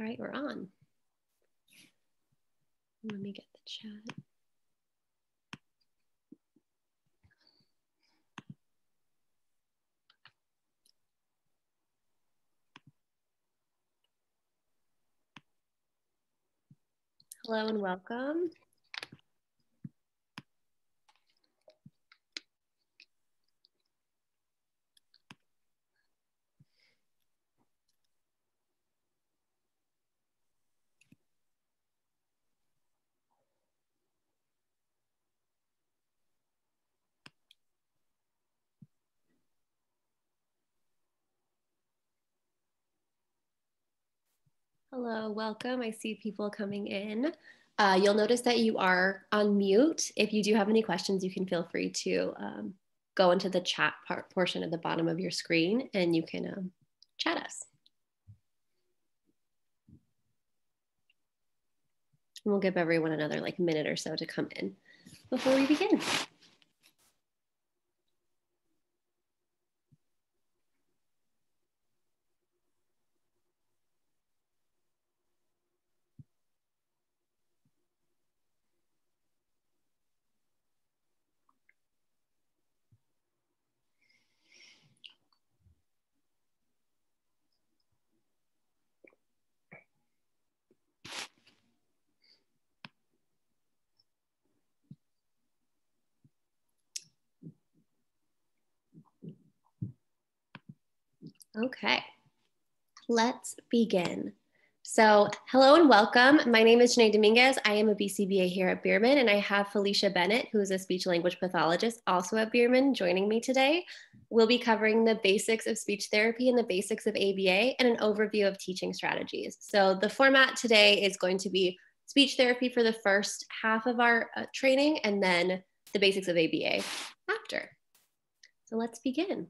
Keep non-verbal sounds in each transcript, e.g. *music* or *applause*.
All right, we're on. Let me get the chat. Hello and welcome. Hello, welcome. I see people coming in. Uh, you'll notice that you are on mute. If you do have any questions, you can feel free to um, go into the chat part portion at the bottom of your screen and you can um, chat us. And we'll give everyone another like minute or so to come in before we begin. Okay, let's begin. So, hello and welcome. My name is Janae Dominguez. I am a BCBA here at Bierman, and I have Felicia Bennett, who is a speech language pathologist, also at Bierman, joining me today. We'll be covering the basics of speech therapy and the basics of ABA and an overview of teaching strategies. So, the format today is going to be speech therapy for the first half of our uh, training, and then the basics of ABA after. So, let's begin.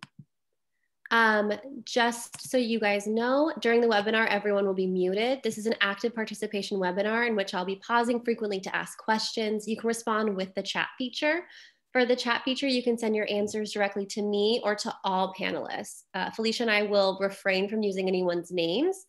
Um, just so you guys know, during the webinar, everyone will be muted. This is an active participation webinar in which I'll be pausing frequently to ask questions. You can respond with the chat feature. For the chat feature, you can send your answers directly to me or to all panelists. Uh, Felicia and I will refrain from using anyone's names,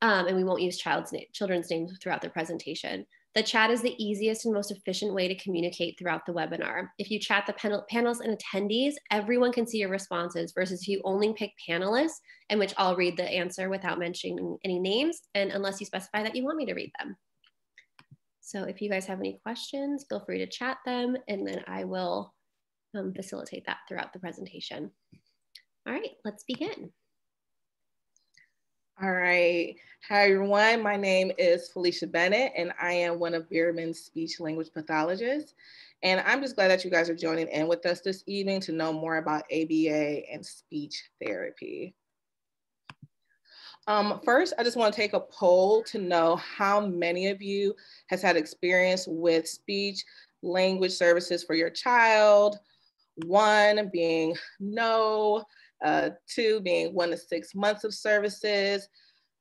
um, and we won't use child's na children's names throughout the presentation. The chat is the easiest and most efficient way to communicate throughout the webinar. If you chat the panel, panels and attendees, everyone can see your responses versus if you only pick panelists in which I'll read the answer without mentioning any names and unless you specify that you want me to read them. So if you guys have any questions, feel free to chat them and then I will um, facilitate that throughout the presentation. All right, let's begin. All right. Hi, everyone. My name is Felicia Bennett, and I am one of Bierman's speech language pathologists. And I'm just glad that you guys are joining in with us this evening to know more about ABA and speech therapy. Um, first, I just want to take a poll to know how many of you has had experience with speech language services for your child. One being no, uh, two being one to six months of services,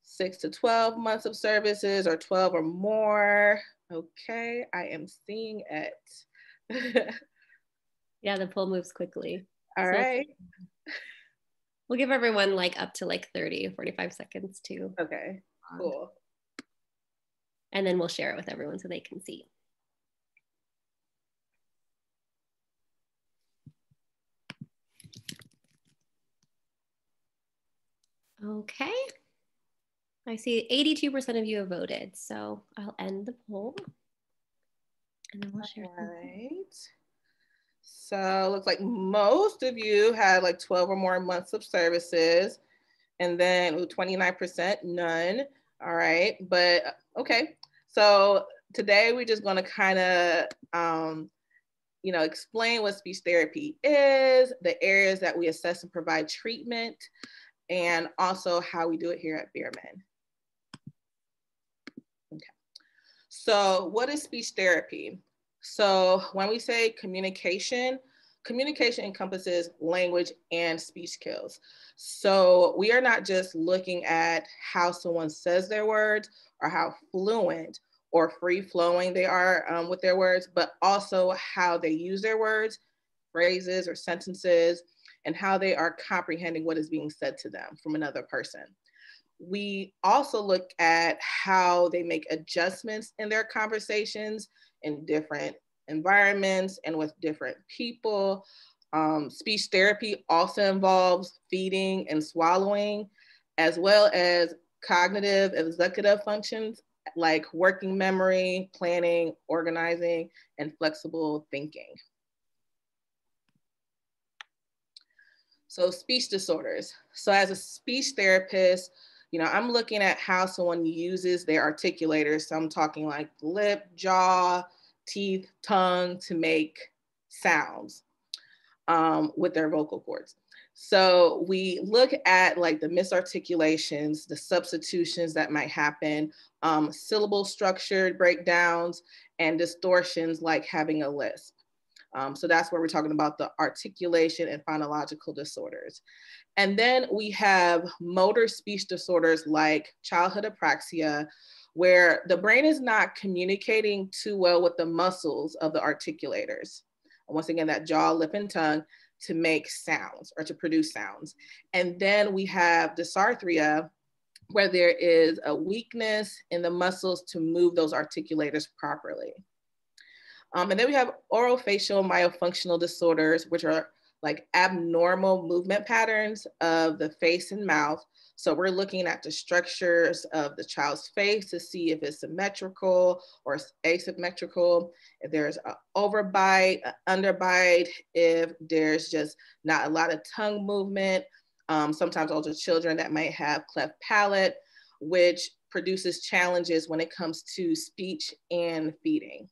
six to 12 months of services, or 12 or more. Okay, I am seeing it. *laughs* yeah, the poll moves quickly. All so right. *laughs* We'll give everyone like up to like 30 45 seconds to. Okay, cool. And then we'll share it with everyone so they can see. Okay. I see 82% of you have voted, so I'll end the poll. And then we'll share. All right. So looks like most of you had like 12 or more months of services. And then 29%, none. All right. But okay. So today we're just going to kind of, um, you know, explain what speech therapy is, the areas that we assess and provide treatment, and also how we do it here at Bierman. Okay. So what is speech therapy? So when we say communication, communication encompasses language and speech skills. So we are not just looking at how someone says their words or how fluent or free flowing they are um, with their words, but also how they use their words, phrases, or sentences, and how they are comprehending what is being said to them from another person. we also look at how they make adjustments in their conversations in different environments and with different people. Um, speech therapy also involves feeding and swallowing, as well as cognitive executive functions like working memory, planning, organizing, and flexible thinking. So speech disorders. So as a speech therapist, you know, I'm looking at how someone uses their articulators. So I'm talking like lip, jaw, teeth, tongue to make sounds um, with their vocal cords. So we look at like the misarticulations, the substitutions that might happen, um, syllable structured breakdowns, and distortions like having a lisp. Um, so that's where we're talking about the articulation and phonological disorders. And then we have motor speech disorders like childhood apraxia, where the brain is not communicating too well with the muscles of the articulators. Once again, that jaw, lip, and tongue to make sounds or to produce sounds. And then we have dysarthria, where there is a weakness in the muscles to move those articulators properly. Um, and then we have orofacial myofunctional disorders, which are like abnormal movement patterns of the face and mouth. So we're looking at the structures of the child's face to see if it's symmetrical or asymmetrical, if there's an overbite, an underbite, if there's just not a lot of tongue movement. Um, sometimes older children that might have cleft palate, which produces challenges when it comes to speech and feeding.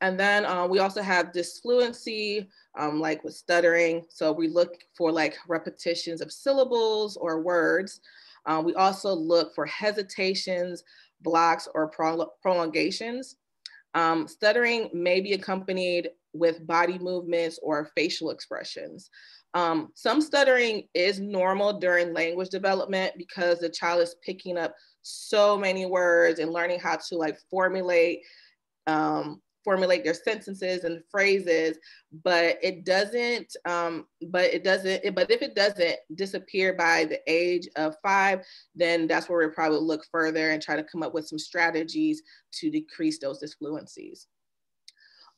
And then uh, we also have disfluency, um, like with stuttering. So we look for like repetitions of syllables or words. Um, we also look for hesitations, blocks, or pro prolongations. Um, stuttering may be accompanied with body movements or facial expressions. Um, some stuttering is normal during language development because the child is picking up so many words and learning how to like formulate um, formulate their sentences and phrases, but it doesn't, um, but it doesn't, but if it doesn't disappear by the age of five, then that's where we probably look further and try to come up with some strategies to decrease those disfluencies.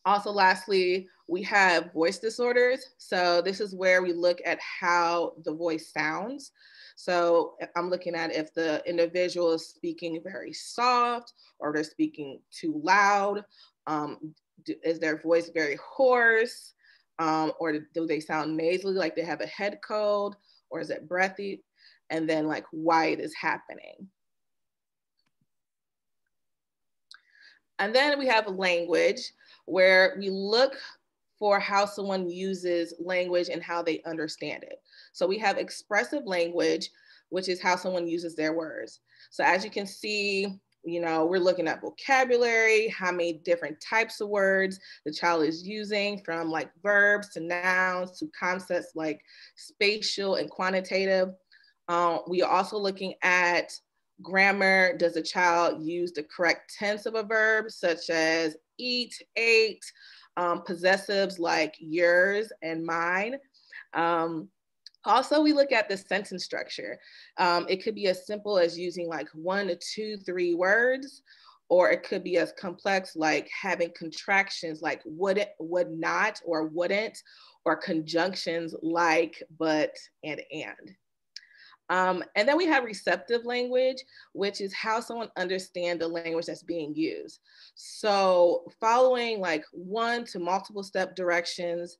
Also, lastly, we have voice disorders. So this is where we look at how the voice sounds. So I'm looking at if the individual is speaking very soft or they're speaking too loud um, do, is their voice very hoarse? Um, or do they sound nasally, like they have a head cold? Or is it breathy? And then like why it is happening. And then we have language where we look for how someone uses language and how they understand it. So we have expressive language, which is how someone uses their words. So as you can see, you know, we're looking at vocabulary, how many different types of words the child is using, from like verbs to nouns to concepts like spatial and quantitative. Um, we are also looking at grammar. Does the child use the correct tense of a verb, such as eat, ate, um, possessives like yours and mine. Um, also, we look at the sentence structure. Um, it could be as simple as using like one two, three words, or it could be as complex like having contractions like would it, would not, or wouldn't, or conjunctions like but and and. Um, and then we have receptive language, which is how someone understands the language that's being used. So following like one to multiple step directions,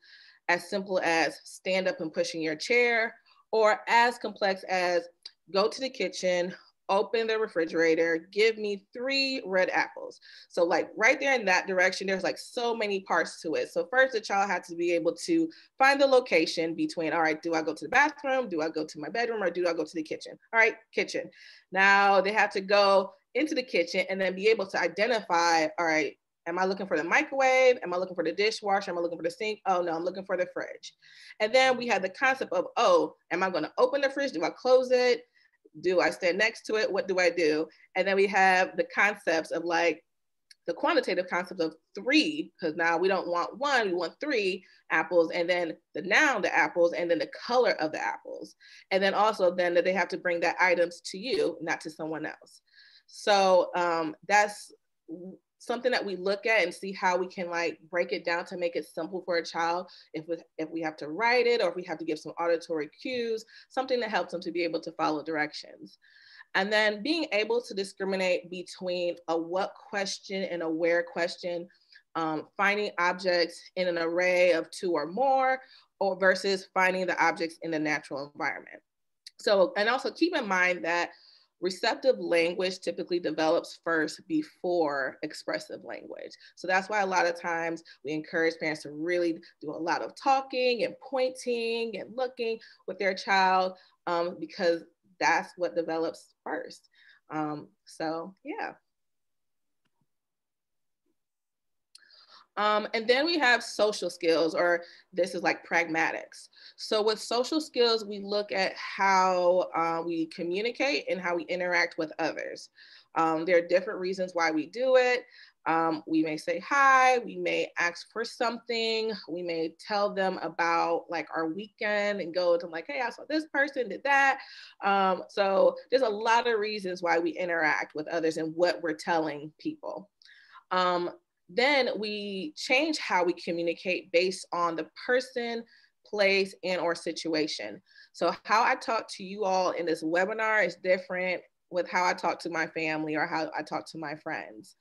as simple as stand up and pushing your chair, or as complex as go to the kitchen, open the refrigerator, give me three red apples. So like right there in that direction, there's like so many parts to it. So first the child had to be able to find the location between, all right, do I go to the bathroom? Do I go to my bedroom or do I go to the kitchen? All right, kitchen. Now they have to go into the kitchen and then be able to identify, all right, Am I looking for the microwave? Am I looking for the dishwasher? Am I looking for the sink? Oh no, I'm looking for the fridge. And then we had the concept of, oh, am I going to open the fridge? Do I close it? Do I stand next to it? What do I do? And then we have the concepts of like the quantitative concept of three, because now we don't want one, we want three apples, and then the noun, the apples, and then the color of the apples. And then also then that they have to bring that items to you, not to someone else. So um, that's something that we look at and see how we can like break it down to make it simple for a child if we, if we have to write it or if we have to give some auditory cues something that helps them to be able to follow directions and then being able to discriminate between a what question and a where question, um, finding objects in an array of two or more, or versus finding the objects in the natural environment. So, and also keep in mind that receptive language typically develops first before expressive language. So that's why a lot of times we encourage parents to really do a lot of talking and pointing and looking with their child um, because that's what develops first. Um, so yeah. Um, and then we have social skills, or this is like pragmatics. So with social skills, we look at how uh, we communicate and how we interact with others. Um, there are different reasons why we do it. Um, we may say hi, we may ask for something, we may tell them about like our weekend and go to like, hey, I saw this person did that. Um, so there's a lot of reasons why we interact with others and what we're telling people. Um, then we change how we communicate based on the person, place, and or situation. So how I talk to you all in this webinar is different with how I talk to my family or how I talk to my friends.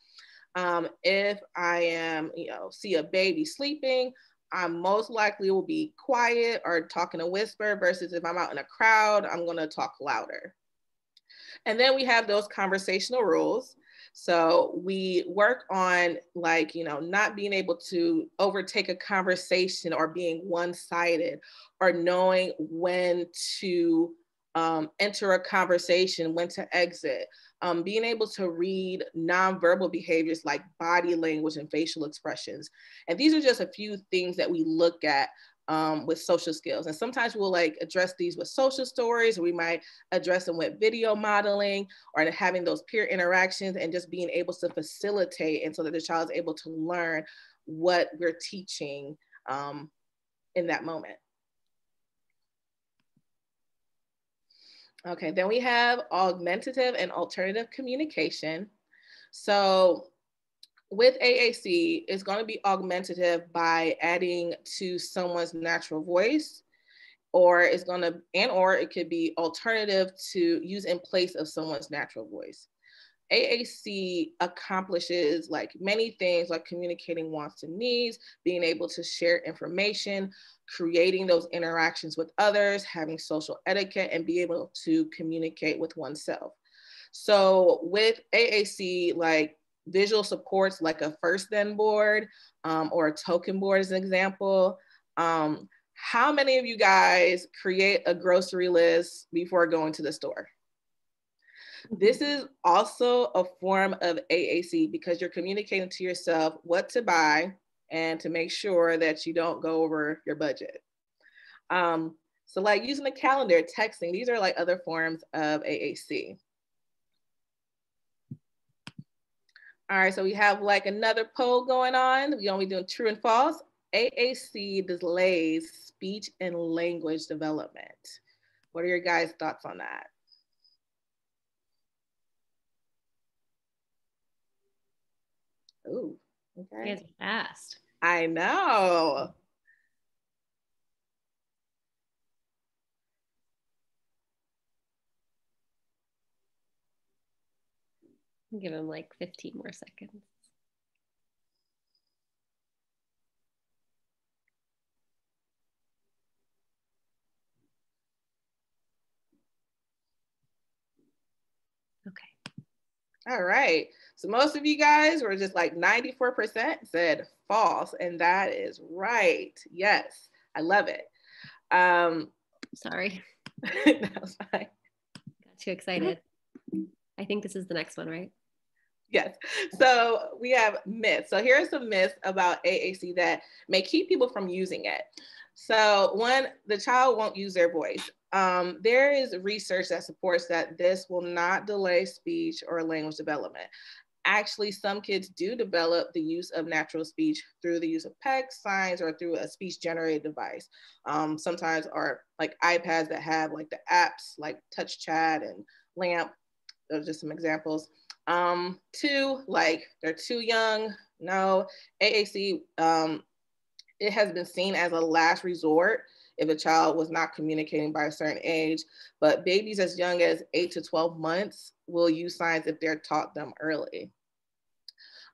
Um, if I am, you know, see a baby sleeping, I most likely will be quiet or talking a whisper versus if I'm out in a crowd, I'm gonna talk louder. And then we have those conversational rules. So we work on like, you know, not being able to overtake a conversation or being one-sided or knowing when to um, enter a conversation, when to exit, um, being able to read nonverbal behaviors like body language and facial expressions. And these are just a few things that we look at um, with social skills. And sometimes we'll like address these with social stories, or we might address them with video modeling or having those peer interactions and just being able to facilitate and so that the child is able to learn what we're teaching um, in that moment. Okay, then we have augmentative and alternative communication. So with AAC, it's going to be augmentative by adding to someone's natural voice, or it's going to, and or it could be alternative to use in place of someone's natural voice. AAC accomplishes like many things like communicating wants and needs, being able to share information, creating those interactions with others, having social etiquette, and be able to communicate with oneself. So with AAC, like visual supports like a first then board um, or a token board as an example. Um, how many of you guys create a grocery list before going to the store? This is also a form of AAC because you're communicating to yourself what to buy, and to make sure that you don't go over your budget. Um, so like using a calendar, texting, these are like other forms of AAC. All right, so we have like another poll going on. We only doing true and false. AAC delays speech and language development. What are your guys' thoughts on that? Ooh, Okay. It's fast. I know. Give him like 15 more seconds. Okay. All right. So most of you guys were just like 94% said false, and that is right. Yes, I love it. Um, Sorry. that was fine. Got too excited. I think this is the next one, right? Yes. So we have myths. So here are some myths about AAC that may keep people from using it. So one, the child won't use their voice. Um, there is research that supports that this will not delay speech or language development actually some kids do develop the use of natural speech through the use of PECS signs or through a speech generated device. Um, sometimes are like iPads that have like the apps like Touch Chat and Lamp. Those are just some examples. Um, two, like they're too young. No, AAC, um, it has been seen as a last resort if a child was not communicating by a certain age. But babies as young as eight to 12 months will use signs if they're taught them early.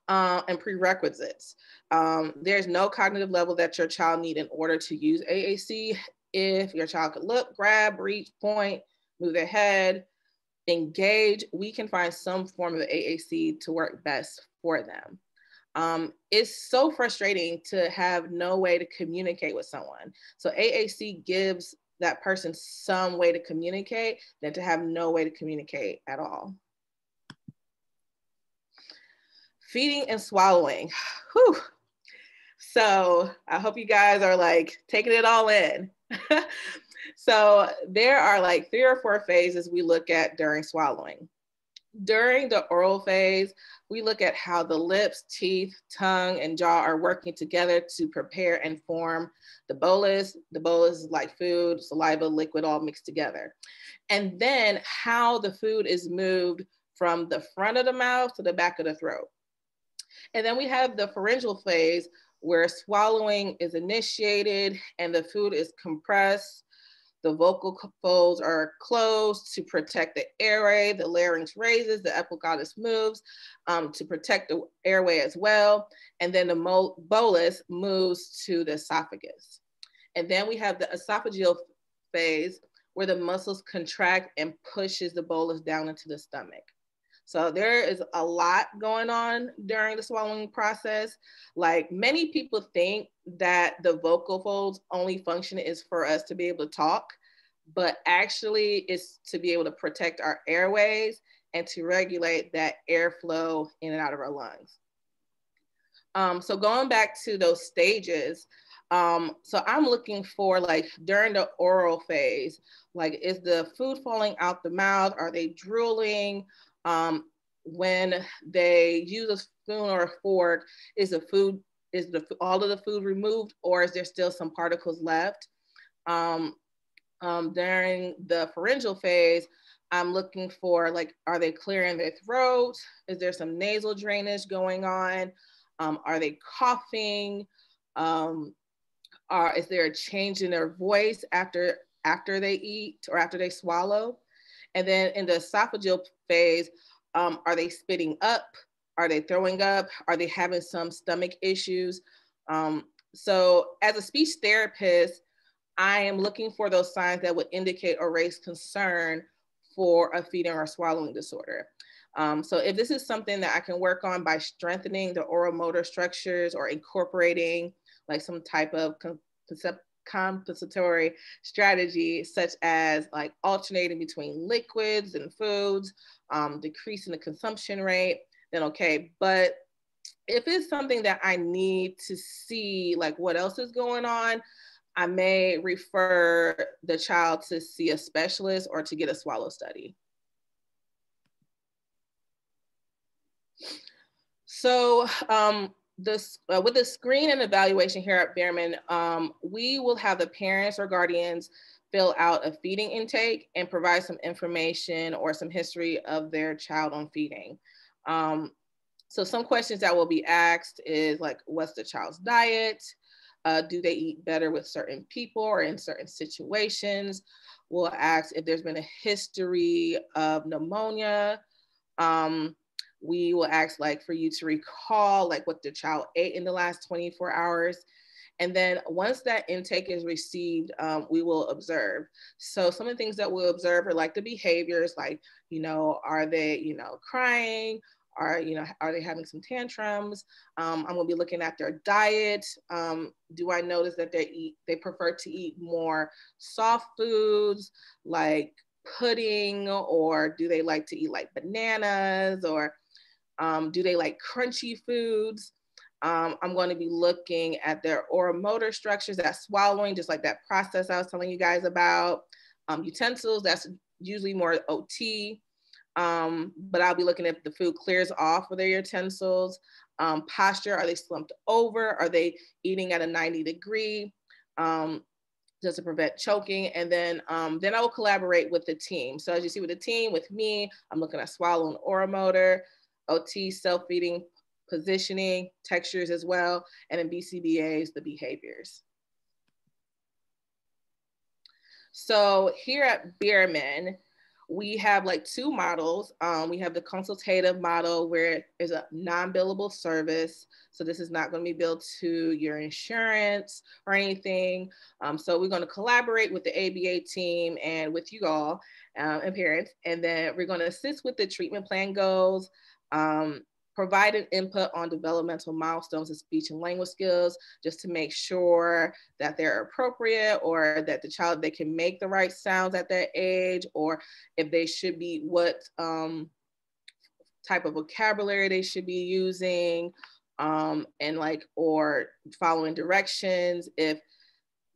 Uh, and prerequisites. Um, there's no cognitive level that your child need in order to use AAC. If your child could look, grab, reach, point, move their head, engage, we can find some form of AAC to work best for them. Um, it's so frustrating to have no way to communicate with someone. So AAC gives that person some way to communicate than to have no way to communicate at all. Feeding and swallowing. *sighs* Whew. So I hope you guys are like taking it all in. *laughs* so there are like three or four phases we look at during swallowing. During the oral phase, we look at how the lips, teeth, tongue, and jaw are working together to prepare and form the bolus. The bolus is like food, saliva, liquid, all mixed together. And then how the food is moved from the front of the mouth to the back of the throat. And then we have the pharyngeal phase where swallowing is initiated and the food is compressed the vocal folds are closed to protect the airway. The larynx raises, the epiglottis moves um, to protect the airway as well. And then the bolus moves to the esophagus. And then we have the esophageal phase where the muscles contract and pushes the bolus down into the stomach. So there is a lot going on during the swallowing process. Like many people think that the vocal folds only function is for us to be able to talk, but actually it's to be able to protect our airways and to regulate that airflow in and out of our lungs. Um, so going back to those stages, um, so I'm looking for like during the oral phase, like is the food falling out the mouth? Are they drooling? Um, when they use a spoon or a fork, is the food, is the all of the food removed or is there still some particles left? Um, um, during the pharyngeal phase, I'm looking for like, are they clearing their throat? Is there some nasal drainage going on? Um, are they coughing? Um, are, is there a change in their voice after, after they eat or after they swallow? And then in the esophageal phase, um, are they spitting up? Are they throwing up? Are they having some stomach issues? Um, so as a speech therapist, I am looking for those signs that would indicate or raise concern for a feeding or swallowing disorder. Um, so if this is something that I can work on by strengthening the oral motor structures or incorporating like some type of compensatory strategy, such as like alternating between liquids and foods, um, decreasing the consumption rate, then okay. But if it's something that I need to see like what else is going on, I may refer the child to see a specialist or to get a swallow study. So um, this, uh, with the screen and evaluation here at Bierman, um, we will have the parents or guardians fill out a feeding intake and provide some information or some history of their child on feeding. Um, so some questions that will be asked is like, what's the child's diet? Uh, do they eat better with certain people or in certain situations? We'll ask if there's been a history of pneumonia. Um, we will ask like for you to recall like what the child ate in the last 24 hours. And then once that intake is received, um, we will observe. So some of the things that we'll observe are like the behaviors, like, you know, are they, you know, crying? Are, you know, are they having some tantrums? Um, I'm gonna be looking at their diet. Um, do I notice that they eat, they prefer to eat more soft foods like pudding, or do they like to eat like bananas, or um, do they like crunchy foods? Um, I'm going to be looking at their oral motor structures, that swallowing, just like that process I was telling you guys about. Um, utensils, that's usually more OT. Um, but I'll be looking if the food clears off of their utensils. Um, posture, are they slumped over? Are they eating at a 90 degree? Um, just to prevent choking. And then, um, then I will collaborate with the team. So as you see with the team, with me, I'm looking at swallow and oral motor, OT, self-feeding, positioning, textures as well, and then BCBAs, the behaviors. So here at Bierman, we have like two models. Um, we have the consultative model where it's a non-billable service. So this is not going to be billed to your insurance or anything. Um, so we're going to collaborate with the ABA team and with you all um, and parents. And then we're going to assist with the treatment plan goals. Um, provide an input on developmental milestones of speech and language skills just to make sure that they're appropriate or that the child they can make the right sounds at that age or if they should be what um, type of vocabulary they should be using um, and like or following directions. If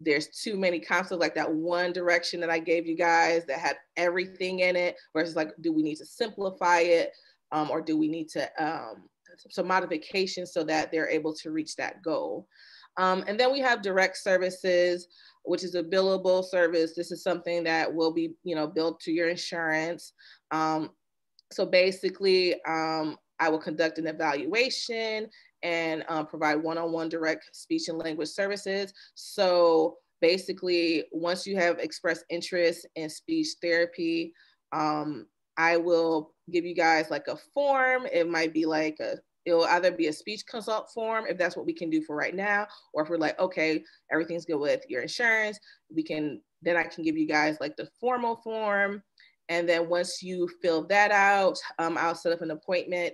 there's too many concepts like that one direction that i gave you guys that had everything in it versus like do we need to simplify it um, or do we need to um, some modifications so that they're able to reach that goal? Um, and then we have direct services, which is a billable service. This is something that will be, you know, billed to your insurance. Um, so basically, um, I will conduct an evaluation and um, provide one-on-one direct speech and language services. So basically, once you have expressed interest in speech therapy, um, I will give you guys like a form. It might be like a, it'll either be a speech consult form if that's what we can do for right now, or if we're like, okay, everything's good with your insurance, we can, then I can give you guys like the formal form. And then once you fill that out, um, I'll set up an appointment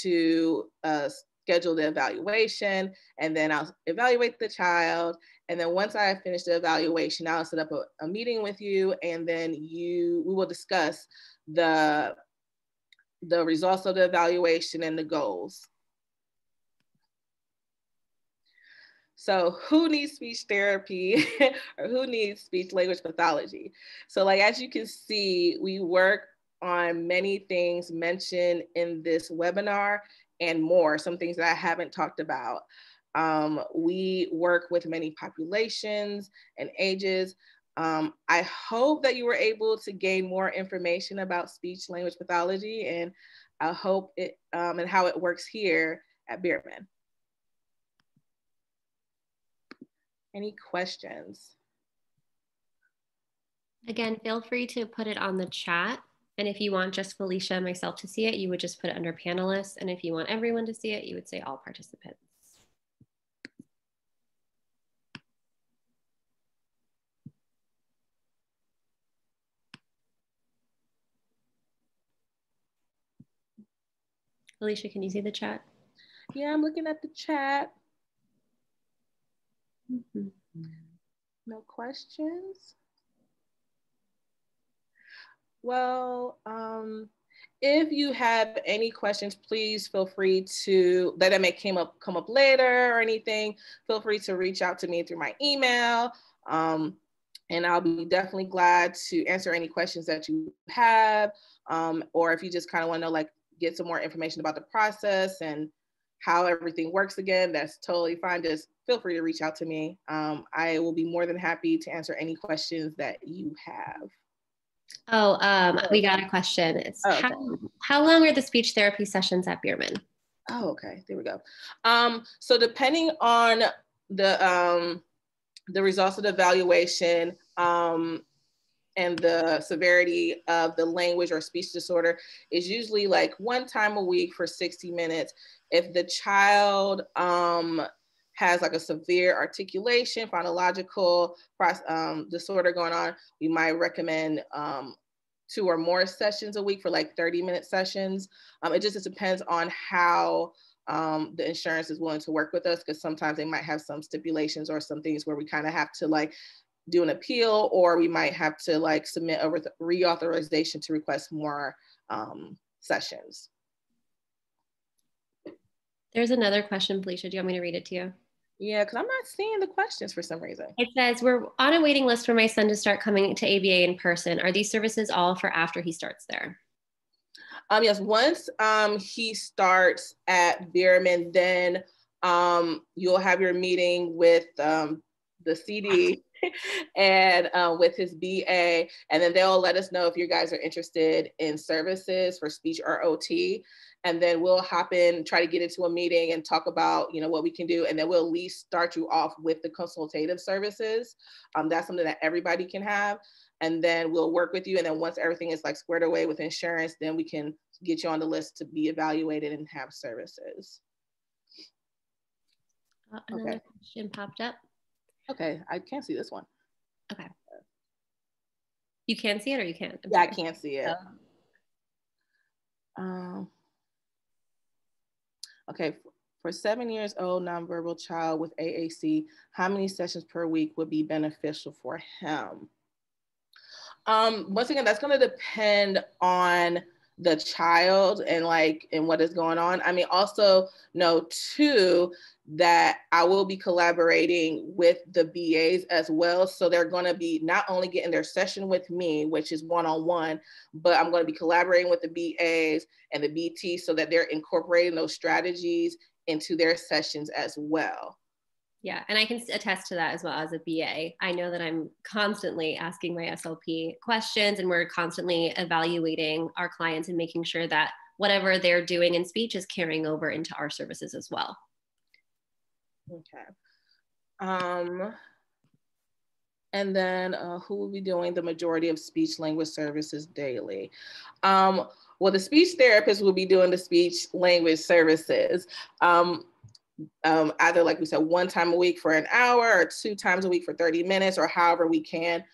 to uh, schedule the evaluation and then I'll evaluate the child. And then once I finish the evaluation, I'll set up a, a meeting with you and then you, we will discuss the, the results of the evaluation and the goals. So who needs speech therapy *laughs* or who needs speech language pathology? So like, as you can see, we work on many things mentioned in this webinar and more, some things that I haven't talked about. Um, we work with many populations and ages. Um, I hope that you were able to gain more information about speech language pathology and I hope it um, and how it works here at Bierman. Any questions? Again, feel free to put it on the chat. And if you want just Felicia and myself to see it, you would just put it under panelists. And if you want everyone to see it, you would say all participants. Felicia, can you see the chat? Yeah, I'm looking at the chat. Mm -hmm. No questions? Well, um, if you have any questions, please feel free to that may came up come up later or anything. Feel free to reach out to me through my email. Um, and I'll be definitely glad to answer any questions that you have. Um, or if you just kind of want to know, like get some more information about the process and how everything works again, that's totally fine. Just feel free to reach out to me. Um, I will be more than happy to answer any questions that you have. Oh, um, we got a question. It's oh, okay. how, how long are the speech therapy sessions at Bierman? Oh, okay. There we go. Um, so depending on the um, the results of the evaluation, um, and the severity of the language or speech disorder is usually like one time a week for 60 minutes. If the child um, has like a severe articulation, phonological um, disorder going on, we might recommend um, two or more sessions a week for like 30 minute sessions. Um, it just, just depends on how um, the insurance is willing to work with us because sometimes they might have some stipulations or some things where we kind of have to like do an appeal or we might have to like submit a reauthorization to request more um, sessions. There's another question, Felicia. Do you want me to read it to you? Yeah, because I'm not seeing the questions for some reason. It says, We're on a waiting list for my son to start coming to ABA in person. Are these services all for after he starts there? Um, yes, once um, he starts at Bierman, then um, you'll have your meeting with um, the CD *laughs* and uh, with his BA, and then they'll let us know if you guys are interested in services for speech or OT. And then we'll hop in, try to get into a meeting and talk about, you know, what we can do. And then we'll at least start you off with the consultative services. Um, that's something that everybody can have and then we'll work with you. And then once everything is like squared away with insurance, then we can get you on the list to be evaluated and have services. Uh, another okay. question popped up. Okay, I can't see this one. Okay. You can see it or you can't? I'm yeah, sorry. I can't see it. Oh. Um, okay, for seven years old nonverbal child with AAC, how many sessions per week would be beneficial for him? Um, once again, that's going to depend on the child and like and what is going on. I mean, also know too that I will be collaborating with the BAs as well. So they're going to be not only getting their session with me, which is one on one, but I'm going to be collaborating with the BAs and the BT so that they're incorporating those strategies into their sessions as well. Yeah, and I can attest to that as well as a BA. I know that I'm constantly asking my SLP questions and we're constantly evaluating our clients and making sure that whatever they're doing in speech is carrying over into our services as well. Okay. Um, and then uh, who will be doing the majority of speech language services daily? Um, well, the speech therapist will be doing the speech language services. Um, um, either like we said, one time a week for an hour or two times a week for 30 minutes or however we can,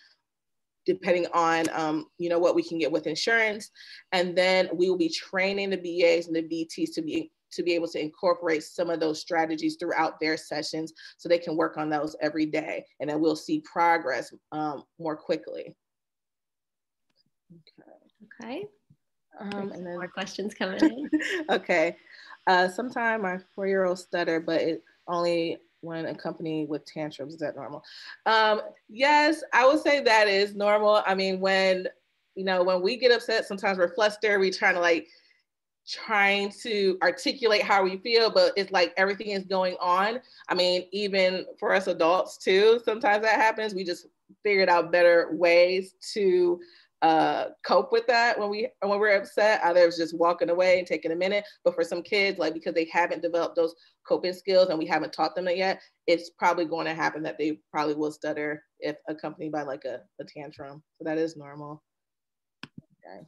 depending on, um, you know, what we can get with insurance. And then we will be training the BAs and the BTs to be to be able to incorporate some of those strategies throughout their sessions so they can work on those every day. And then we'll see progress um, more quickly. Okay. Okay. Um, and then more questions coming *laughs* in. okay. Uh, Sometimes my four-year-old stutter, but it only when accompanied with tantrums. Is that normal? Um, yes, I would say that is normal. I mean, when you know when we get upset, sometimes we're flustered. We trying to like trying to articulate how we feel, but it's like everything is going on. I mean, even for us adults too, sometimes that happens. We just figured out better ways to uh, cope with that when we when we're upset. Either it's just walking away and taking a minute. But for some kids, like because they haven't developed those coping skills and we haven't taught them it yet, it's probably going to happen that they probably will stutter if accompanied by like a, a tantrum. So that is normal. Okay.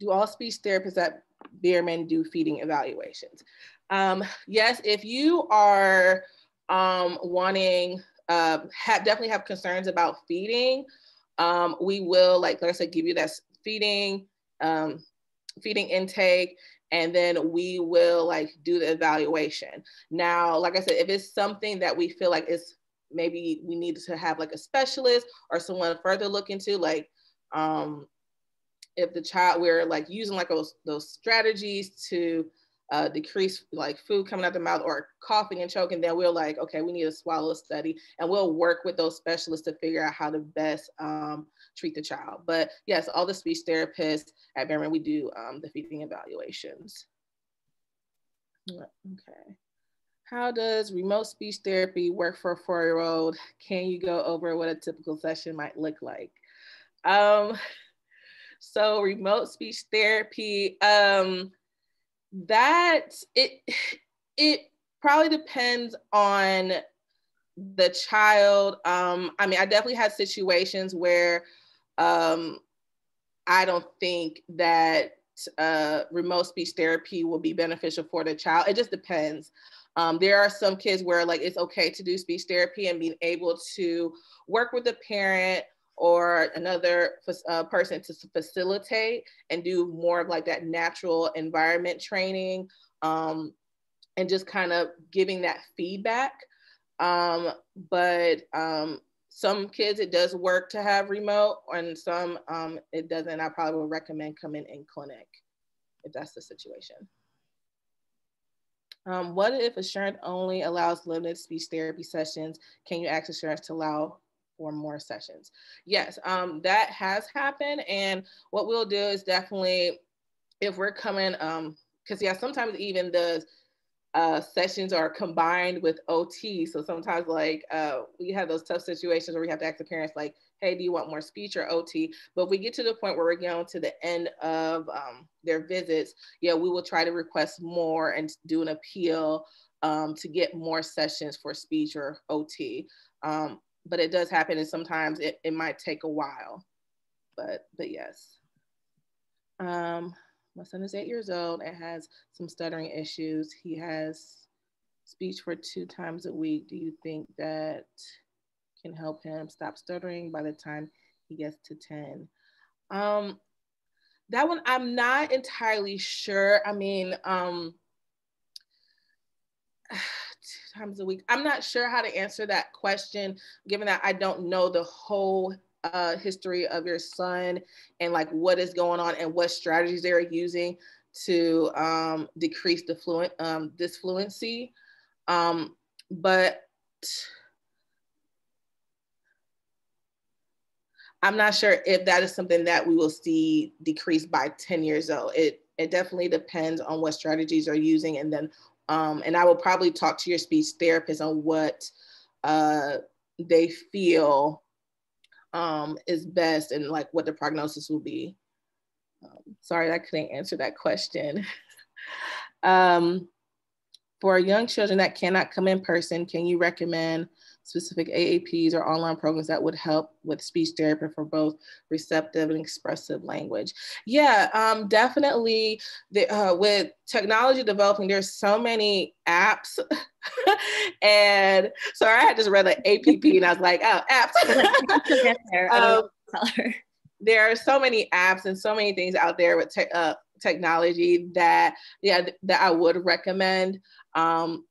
Do all speech therapists at Bierman do feeding evaluations? Um, yes, if you are um, wanting, uh, definitely have concerns about feeding, um, we will, like, like I said, give you that feeding, um, feeding intake, and then we will like do the evaluation. Now, like I said, if it's something that we feel like is maybe we need to have like a specialist or someone further look into, like um, if the child we're like using like those those strategies to uh, decrease like food coming out the mouth or coughing and choking, then we're like, okay, we need a swallow study, and we'll work with those specialists to figure out how to best um, treat the child. But yes, all the speech therapists at Bierman, we do um, the feeding evaluations. Okay. How does remote speech therapy work for a four-year-old? Can you go over what a typical session might look like? Um, *laughs* so remote speech therapy, um, that it it probably depends on the child. Um, I mean, I definitely had situations where um, I don't think that uh, remote speech therapy will be beneficial for the child. It just depends. Um, there are some kids where like it's okay to do speech therapy and being able to work with the parent or another uh, person to facilitate and do more of like that natural environment training um, and just kind of giving that feedback. Um, but um, some kids it does work to have remote and some um, it doesn't. I probably would recommend coming in clinic if that's the situation. Um, what if assurance only allows limited speech therapy sessions? Can you ask assurance to allow for more sessions. Yes, um, that has happened. And what we'll do is definitely if we're coming, um, because yeah, sometimes even the uh, sessions are combined with OT. So sometimes like uh, we have those tough situations where we have to ask the parents like, hey, do you want more speech or OT? But if we get to the point where we're going to the end of um, their visits, yeah, we will try to request more and do an appeal um, to get more sessions for speech or OT. Um, but it does happen and sometimes it, it might take a while, but, but yes. Um, my son is eight years old and has some stuttering issues. He has speech for two times a week. Do you think that can help him stop stuttering by the time he gets to 10? Um, that one, I'm not entirely sure. I mean, um, times a week. I'm not sure how to answer that question, given that I don't know the whole uh, history of your son and like what is going on and what strategies they're using to um, decrease the fluent um, disfluency. Um, but I'm not sure if that is something that we will see decrease by 10 years old. It it definitely depends on what strategies are using and then um, and I will probably talk to your speech therapist on what uh, they feel um, is best and like what the prognosis will be. Um, sorry, I couldn't answer that question. *laughs* um, for young children that cannot come in person, can you recommend specific AAPs or online programs that would help with speech therapy for both receptive and expressive language. Yeah, um, definitely. The, uh, with technology developing, there's so many apps. *laughs* and sorry, I had just read like APP and I was like, oh, apps. *laughs* there. um, there are so many apps and so many things out there with te- uh, technology that yeah that I would recommend. Um,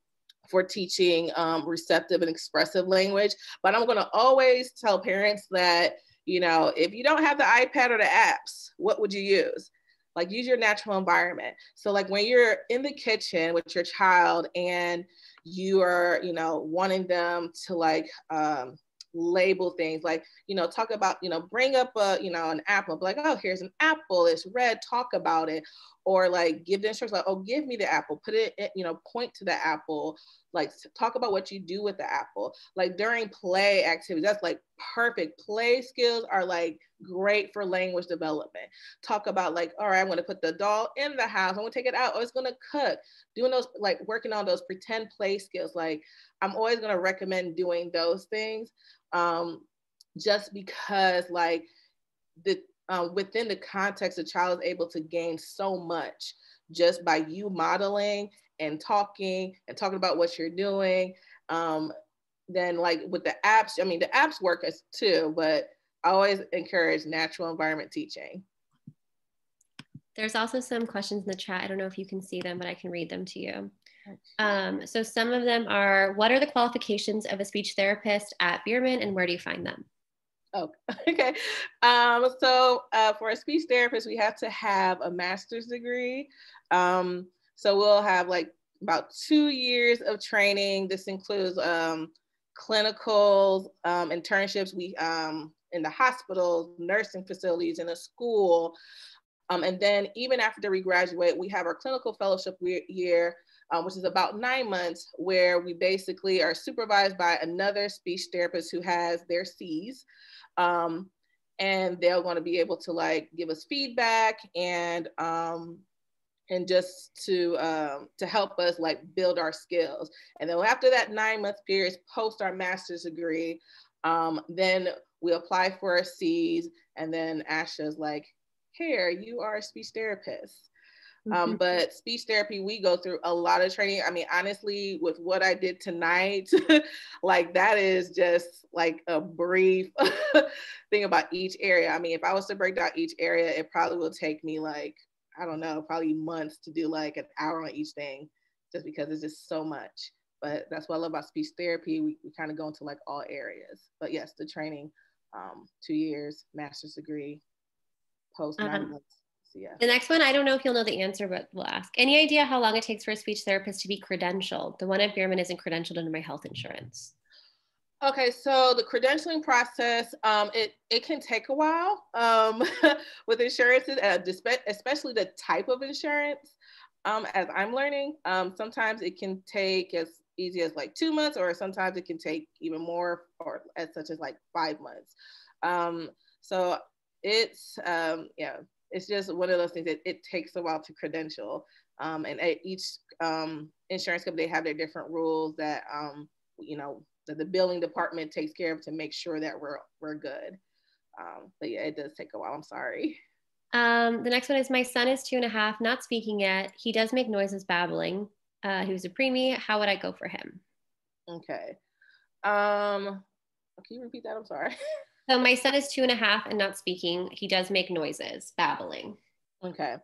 for teaching um, receptive and expressive language. But I'm going to always tell parents that, you know, if you don't have the iPad or the apps, what would you use? Like use your natural environment. So like when you're in the kitchen with your child and you are, you know, wanting them to like um, label things like you know talk about you know bring up a you know an apple like oh here's an apple it's red talk about it or like give the instructions like oh give me the apple put it you know point to the apple like talk about what you do with the apple. Like during play activities that's like perfect. Play skills are like great for language development. Talk about like all right i'm going to put the doll in the house. I'm going to take it out. Oh it's going to cook. Doing those like working on those pretend play skills like i'm always going to recommend doing those things um, just because like the uh, within the context the child is able to gain so much just by you modeling and talking and talking about what you're doing. Um, then like with the apps, I mean the apps work as too, but I always encourage natural environment teaching. There's also some questions in the chat. I don't know if you can see them, but I can read them to you. Um, so some of them are, what are the qualifications of a speech therapist at Bierman and where do you find them? Oh, *laughs* okay. Um, so uh, for a speech therapist, we have to have a master's degree. Um, so we'll have like about two years of training. This includes um, clinicals, um, internships. We um, in the hospitals, nursing facilities, in a school. Um, and then even after we graduate, we have our clinical fellowship year, um, which is about nine months, where we basically are supervised by another speech therapist who has their C's. Um, and they're going to be able to like give us feedback and um, and just to um, to help us like build our skills. And then after that nine month period, post our master's degree, um, then we apply for our C's, and then ASHA's like, "Here, you are a speech therapist." Um, mm-hmm. but speech therapy, we go through a lot of training. I mean, honestly, with what I did tonight, *laughs* like that is just like a brief *laughs* thing about each area. I mean, if I was to break down each area, it probably will take me like, I don't know, probably months to do like an hour on each thing just because it's just so much. But that's what I love about speech therapy. We, we kind of go into like all areas. But yes, the training, um, two years, master's degree, post nine uh-huh. months yeah. The next one, I don't know if you'll know the answer, but we'll ask. Any idea how long it takes for a speech therapist to be credentialed? The one at Bierman isn't credentialed under my health insurance. Okay, so the credentialing process, um, it, it can take a while um, *laughs* with insurances, uh, especially the type of insurance. Um, as I'm learning, um, sometimes it can take as easy as like two months, or sometimes it can take even more, or as such as like five months. Um, so it's um, yeah, it's just one of those things that it takes a while to credential. Um, and each um, insurance company they have their different rules that um, you know that the billing department takes care of to make sure that we're we're good. Um, but yeah, it does take a while. I'm sorry. Um, the next one is my son is two and a half, not speaking yet. He does make noises babbling. Uh, he was a preemie. How would I go for him? Okay. Um, can you repeat that? I'm sorry. *laughs* So my son is two and a half and not speaking. He does make noises, babbling. Okay.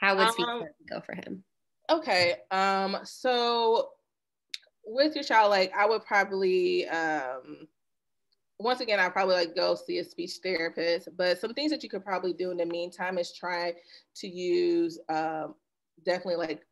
How would speech um, go for him? Okay. Um, so with your child, like I would probably um once again, I'd probably like go see a speech therapist. But some things that you could probably do in the meantime is try to use um, definitely like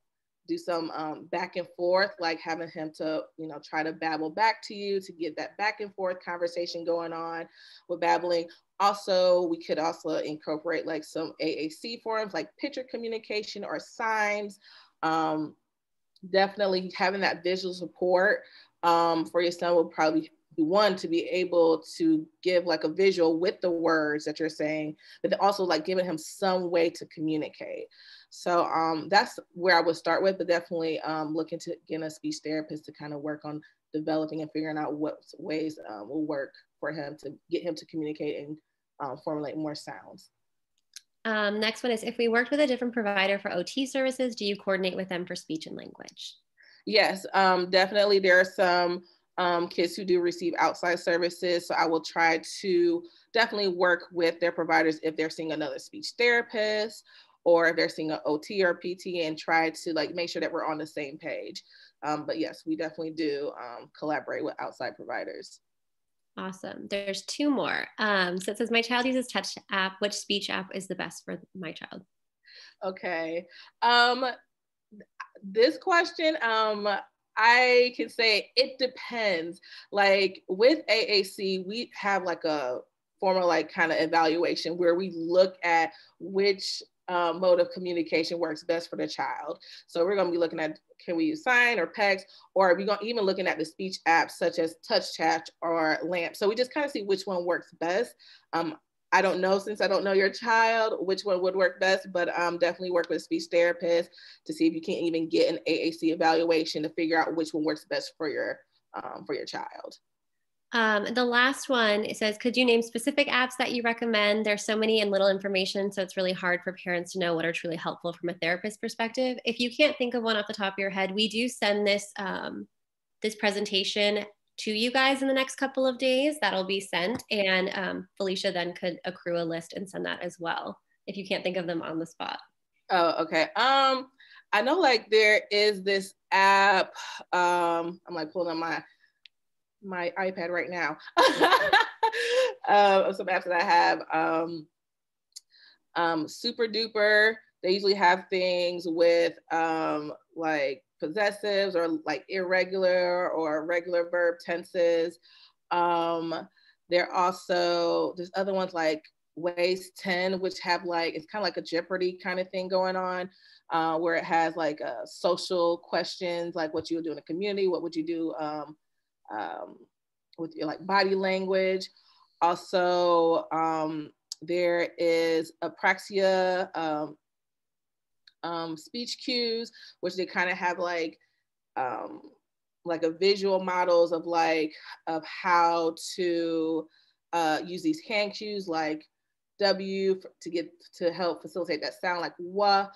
do some um, back and forth, like having him to, you know, try to babble back to you to get that back and forth conversation going on with babbling. Also, we could also incorporate like some AAC forms like picture communication or signs. Um, definitely having that visual support um, for your son will probably be one to be able to give like a visual with the words that you're saying, but also like giving him some way to communicate. So um, that's where I would start with, but definitely um, looking to get a speech therapist to kind of work on developing and figuring out what ways um, will work for him to get him to communicate and um, formulate more sounds. Um, next one is if we worked with a different provider for OT services, do you coordinate with them for speech and language? Yes, um, definitely. There are some um, kids who do receive outside services. So I will try to definitely work with their providers if they're seeing another speech therapist or if they're seeing an OT or PT and try to like make sure that we're on the same page. Um, but yes, we definitely do um, collaborate with outside providers. Awesome. There's two more. Um, so it says, My child uses Touch app. Which speech app is the best for my child? Okay. Um, this question, um, I can say it depends. Like with AAC, we have like a formal like kind of evaluation where we look at which uh, mode of communication works best for the child. So we're going to be looking at can we use sign or PECS, or are we going even looking at the speech apps such as TouchChat or LAMP. So we just kind of see which one works best. Um, I don't know since I don't know your child which one would work best, but um, definitely work with a speech therapist to see if you can't even get an AAC evaluation to figure out which one works best for your um, for your child. Um, the last one it says, could you name specific apps that you recommend? There's so many and little information, so it's really hard for parents to know what are truly helpful from a therapist perspective. If you can't think of one off the top of your head, we do send this um, this presentation to you guys in the next couple of days. That'll be sent, and um, Felicia then could accrue a list and send that as well if you can't think of them on the spot. Oh, okay. Um, I know like there is this app. Um, I'm like pulling on my my iPad right now uh, *laughs* of some apps that I have. Um, um, Super Duper. They usually have things with um, like possessives or like irregular or regular verb tenses. Um, there also there's other ones like Ways 10, which have like it's kind of like a Jeopardy kind of thing going on, uh, where it has like uh, social questions like what you would do in a community, what would you do um, um, with your like body language. Also, um, there is apraxia um, um, speech cues, which they kind of have like um, like a visual models of like of how to uh, use these hand cues like W to get to help facilitate that sound like wah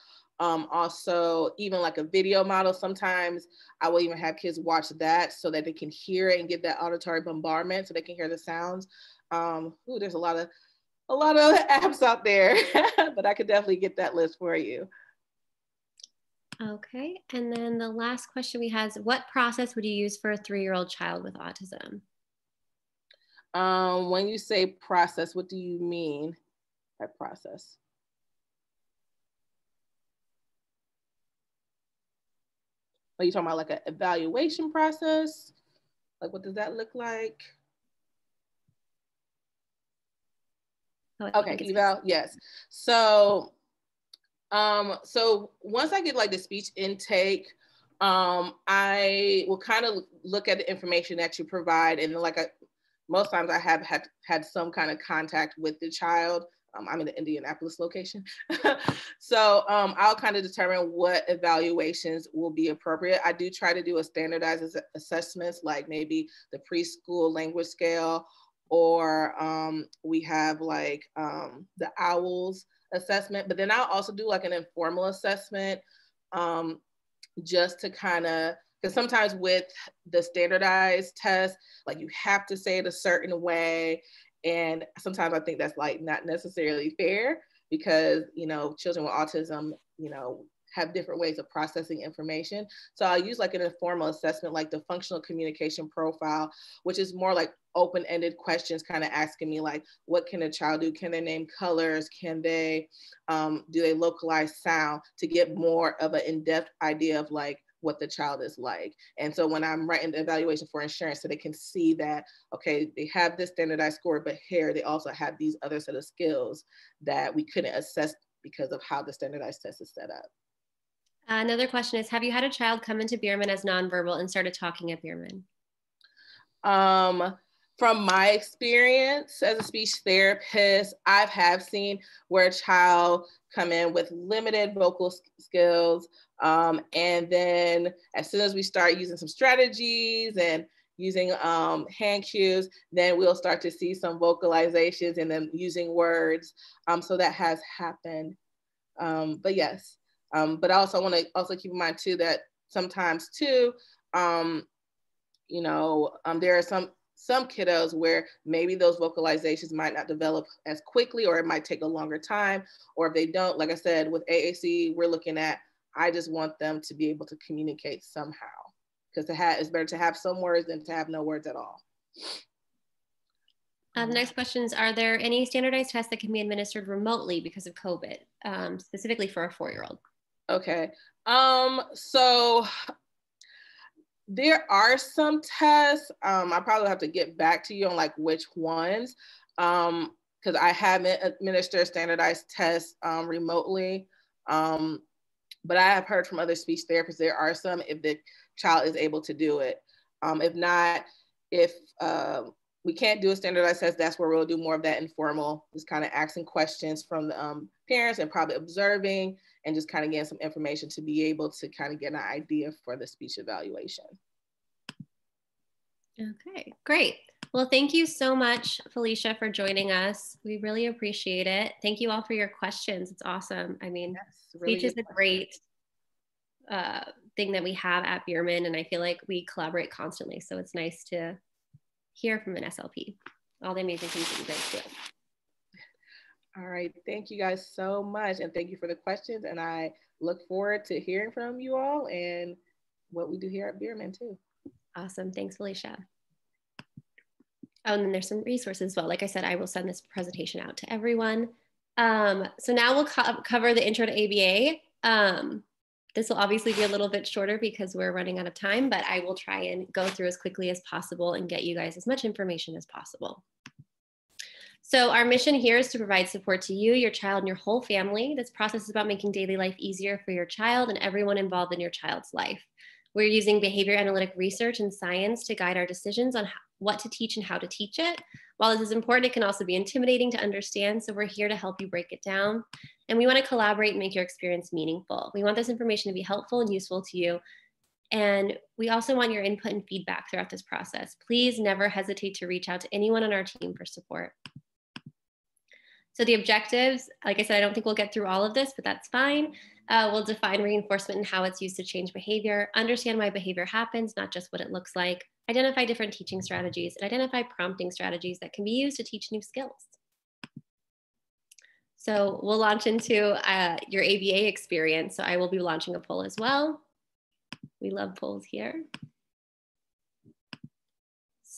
um, also, even like a video model, sometimes I will even have kids watch that so that they can hear it and get that auditory bombardment so they can hear the sounds. Um, ooh, there's a lot of a lot of *laughs* apps out there, *laughs* but I could definitely get that list for you. Okay, and then the last question we have is what process would you use for a three-year-old child with autism? Um, when you say process, what do you mean by process? Are you talking about like an evaluation process? Like, what does that look like? Oh, Okay, eval, yes. So, um, so once I get like the speech intake, um, I will kind of look at the information that you provide, and like I, most times I have had had some kind of contact with the child. Um, I'm in the Indianapolis location, *laughs* so um, I'll kind of determine what evaluations will be appropriate. I do try to do a standardized ass- assessments, like maybe the preschool language scale or um, we have like um, the OWLS assessment but then i'll also do like an informal assessment um, just to kind of because sometimes with the standardized test like you have to say it a certain way and sometimes i think that's like not necessarily fair because you know children with autism you know have different ways of processing information. So I'll use like an informal assessment, like the functional communication profile, which is more like open-ended questions, kind of asking me like, what can a child do? Can they name colors? Can they, um, do they localize sound to get more of an in-depth idea of like what the child is like. And so when I'm writing the evaluation for insurance, so they can see that, okay, they have this standardized score, but here they also have these other set of skills that we couldn't assess because of how the standardized test is set up. Another question is Have you had a child come into Bierman as nonverbal and started talking at Bierman? Um, from my experience as a speech therapist, I've have seen where a child come in with limited vocal skills. Um, and then as soon as we start using some strategies and using um, hand cues, then we'll start to see some vocalizations and then using words. Um, so that has happened. Um, but yes, um, but I also want to also keep in mind too that sometimes too, um, you know, there are some some kiddos where maybe those vocalizations might not develop as quickly or it might take a longer time. Or if they don't, like I said, with AAC, we're looking at, I just want them to be able to communicate somehow because to have, it's better to have some words than to have no words at all. Uh, the next question is Are there any standardized tests that can be administered remotely because of COVID, um, specifically for a four year old? Okay. Um, so there are some tests. Um, I probably have to get back to you on like which ones, um, because I haven't administered standardized tests um, remotely. Um, but I have heard from other speech therapists there are some if the child is able to do it. Um, if not, if uh, we can't do a standardized test, that's where we'll do more of that informal, just kind of asking questions from the um, parents and probably observing and just kind of getting some information to be able to kind of get an idea for the speech evaluation. Okay, great. Well, thank you so much, Felicia, for joining us. We really appreciate it. Thank you all for your questions. It's awesome. I mean, yes, really speech is a great uh, thing that we have at Bierman, and I feel like we collaborate constantly. So it's nice to hear from an SLP, all the amazing things that you guys do. All right. Thank you guys so much. And thank you for the questions. And I look forward to hearing from you all and what we do here at Bierman too. Awesome. Thanks, Felicia. Oh, and then there's some resources as well. Like I said, I will send this presentation out to everyone. Um, so now we'll co cover the intro to ABA. Um, this will obviously be a little bit shorter because we're running out of time, but I will try and go through as quickly as possible and get you guys as much information as possible. So our mission here is to provide support to you, your child, and your whole family. This process is about making daily life easier for your child and everyone involved in your child's life. We're using behavior analytic research and science to guide our decisions on what to teach and how to teach it. While this is important, it can also be intimidating to understand. So we're here to help you break it down. And we want to collaborate and make your experience meaningful. We want this information to be helpful and useful to you. And we also want your input and feedback throughout this process. Please never hesitate to reach out to anyone on our team for support. So the objectives, like I said, I don't think we'll get through all of this, but that's fine. Uh, we'll define reinforcement and how it's used to change behavior, understand why behavior happens, not just what it looks like, identify different teaching strategies, and identify prompting strategies that can be used to teach new skills. So we'll launch into uh, your ABA experience. So I will be launching a poll as well. We love polls here.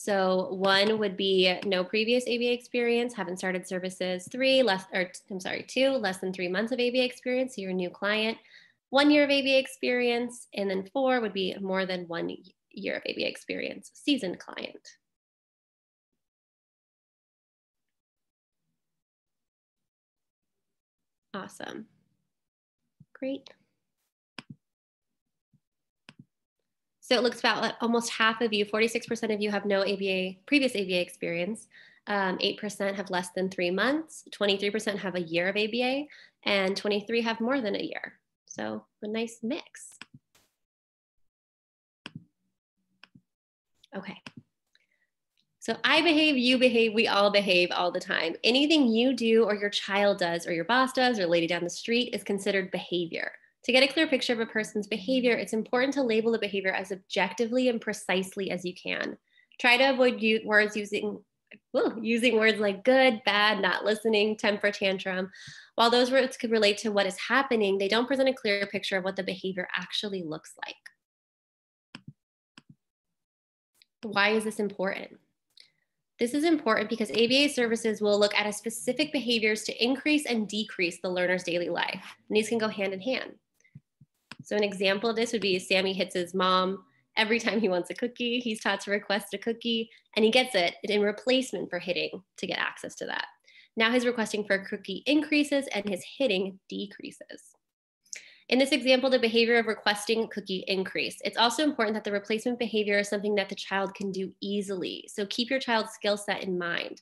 So one would be no previous ABA experience, haven't started services. Three, less, or I'm sorry, two, less than three months of ABA experience, so you're a new client. One year of ABA experience, and then four would be more than one year of ABA experience, seasoned client. Awesome. Great. So it looks about like almost half of you, 46% of you have no ABA, previous ABA experience. Um, 8% have less than three months, 23% have a year of ABA, and 23 have more than a year. So a nice mix. Okay. So I behave, you behave, we all behave all the time. Anything you do or your child does or your boss does or lady down the street is considered behavior. To get a clear picture of a person's behavior, it's important to label the behavior as objectively and precisely as you can. Try to avoid words using well, using words like good, bad, not listening, temper tantrum. While those words could relate to what is happening, they don't present a clear picture of what the behavior actually looks like. Why is this important? This is important because ABA services will look at a specific behaviors to increase and decrease the learner's daily life. And these can go hand in hand. So an example of this would be Sammy hits his mom every time he wants a cookie. He's taught to request a cookie and he gets it in replacement for hitting to get access to that. Now his requesting for a cookie increases and his hitting decreases. In this example, the behavior of requesting a cookie increase. It's also important that the replacement behavior is something that the child can do easily. So keep your child's skill set in mind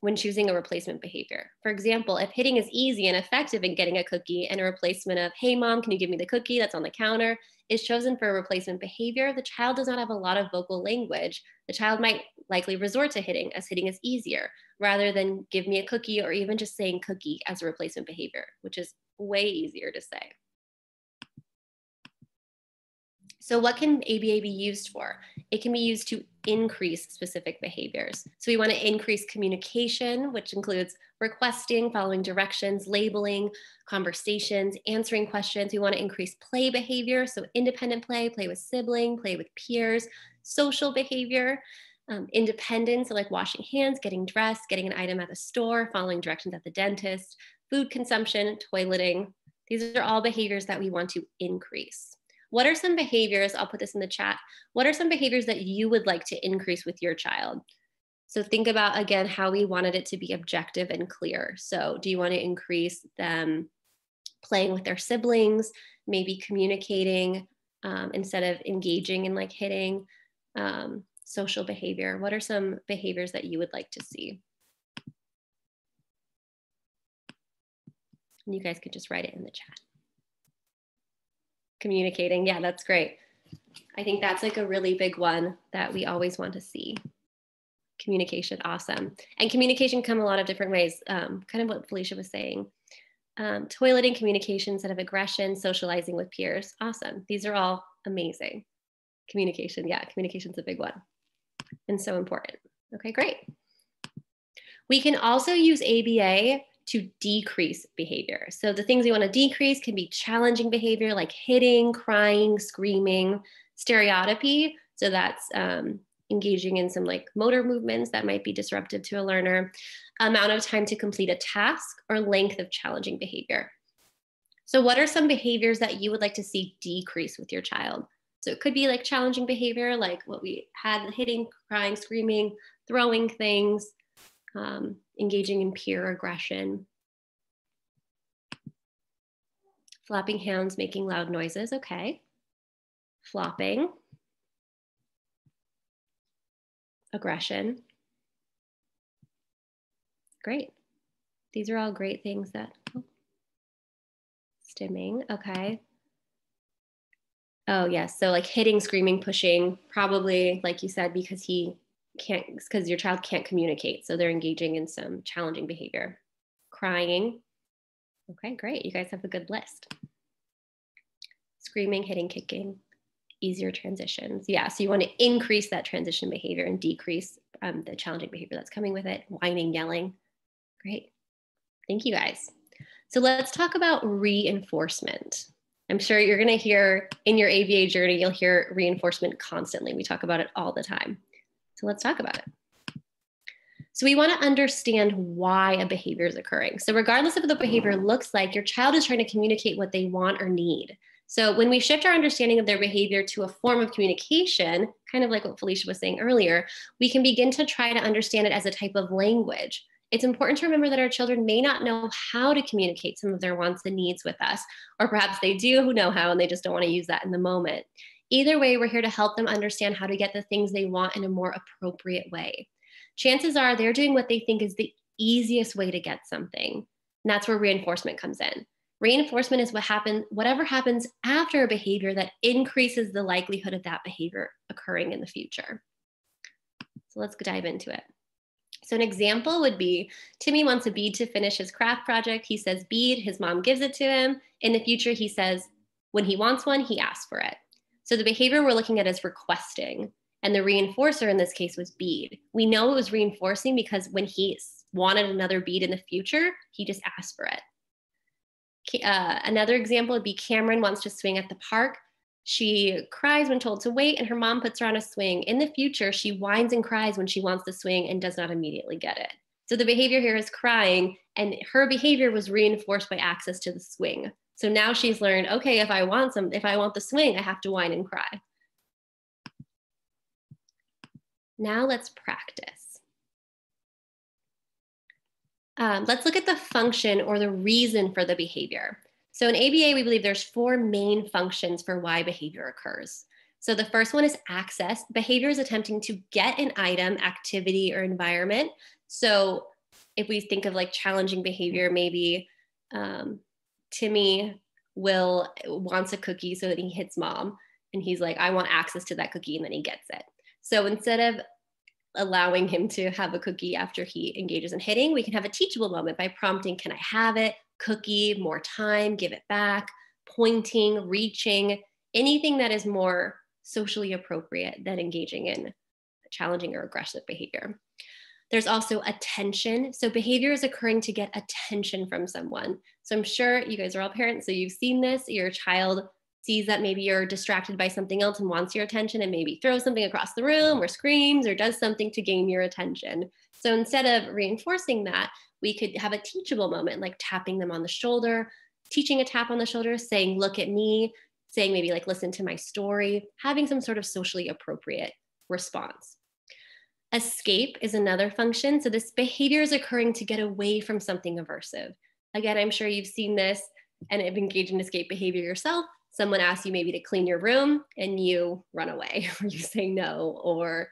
when choosing a replacement behavior. For example, if hitting is easy and effective in getting a cookie and a replacement of, hey mom, can you give me the cookie that's on the counter is chosen for a replacement behavior, the child does not have a lot of vocal language. The child might likely resort to hitting as hitting is easier rather than give me a cookie or even just saying cookie as a replacement behavior, which is way easier to say. So what can ABA be used for? It can be used to increase specific behaviors. So we want to increase communication, which includes requesting, following directions, labeling, conversations, answering questions. We want to increase play behavior. So independent play, play with sibling, play with peers, social behavior, um, independence, so like washing hands, getting dressed, getting an item at the store, following directions at the dentist, food consumption, toileting. These are all behaviors that we want to increase. What are some behaviors? I'll put this in the chat. What are some behaviors that you would like to increase with your child? So think about again how we wanted it to be objective and clear. So do you want to increase them playing with their siblings, maybe communicating um, instead of engaging in like hitting, um, social behavior? What are some behaviors that you would like to see? You guys could just write it in the chat communicating. Yeah, that's great. I think that's like a really big one that we always want to see. Communication, awesome. And communication come a lot of different ways, um, kind of what Felicia was saying. Um, toileting communication instead of aggression, socializing with peers, awesome. These are all amazing. Communication, yeah, communication's a big one and so important. Okay, great. We can also use ABA to decrease behavior. So the things we want to decrease can be challenging behavior like hitting, crying, screaming, stereotypy. So that's um, engaging in some like motor movements that might be disruptive to a learner, amount of time to complete a task, or length of challenging behavior. So, what are some behaviors that you would like to see decrease with your child? So, it could be like challenging behavior, like what we had hitting, crying, screaming, throwing things, um, engaging in peer aggression. Flapping hands, making loud noises, okay. Flopping. Aggression. Great. These are all great things that, oh, stimming, okay. Oh yes, so like hitting, screaming, pushing, probably like you said, because he can't because your child can't communicate so they're engaging in some challenging behavior. Crying. Okay great. You guys have a good list. Screaming hitting kicking. Easier transitions. Yeah so you want to increase that transition behavior and decrease um, the challenging behavior that's coming with it. Whining yelling. Great. Thank you guys. So let's talk about reinforcement. I'm sure you're going to hear in your aba journey you'll hear reinforcement constantly. We talk about it all the time so let's talk about it. So we want to understand why a behavior is occurring. So regardless of what the behavior looks like, your child is trying to communicate what they want or need. So when we shift our understanding of their behavior to a form of communication, kind of like what Felicia was saying earlier, we can begin to try to understand it as a type of language. It's important to remember that our children may not know how to communicate some of their wants and needs with us, or perhaps they do know how and they just don't want to use that in the moment. Either way, we're here to help them understand how to get the things they want in a more appropriate way. Chances are they're doing what they think is the easiest way to get something. And that's where reinforcement comes in. Reinforcement is what happens, whatever happens after a behavior that increases the likelihood of that behavior occurring in the future. So let's dive into it. So an example would be Timmy wants a bead to finish his craft project. He says bead, his mom gives it to him. In the future, he says when he wants one, he asks for it. So the behavior we're looking at is requesting. And the reinforcer in this case was bead. We know it was reinforcing because when he wanted another bead in the future, he just asked for it. Uh, another example would be Cameron wants to swing at the park. She cries when told to wait, and her mom puts her on a swing. In the future, she whines and cries when she wants the swing and does not immediately get it. So the behavior here is crying, and her behavior was reinforced by access to the swing. So now she's learned, okay, if I want some, if I want the swing, I have to whine and cry. Now let's practice. Um, let's look at the function or the reason for the behavior. So in ABA, we believe there's four main functions for why behavior occurs. So the first one is access. Behavior is attempting to get an item, activity, or environment. So if we think of like challenging behavior, maybe um, Timmy will wants a cookie so that he hits mom, and he's like, "I want access to that cookie," and then he gets it. So instead of allowing him to have a cookie after he engages in hitting, we can have a teachable moment by prompting, Can I have it? Cookie, more time, give it back, pointing, reaching, anything that is more socially appropriate than engaging in challenging or aggressive behavior. There's also attention. So behavior is occurring to get attention from someone. So I'm sure you guys are all parents, so you've seen this. Your child sees that maybe you're distracted by something else and wants your attention and maybe throws something across the room or screams or does something to gain your attention. So instead of reinforcing that, we could have a teachable moment like tapping them on the shoulder, teaching a tap on the shoulder, saying, Look at me, saying maybe like, Listen to my story, having some sort of socially appropriate response. Escape is another function. So this behavior is occurring to get away from something aversive. Again, I'm sure you've seen this and have engaged in escape behavior yourself. Someone asks you maybe to clean your room and you run away *laughs* or you say no or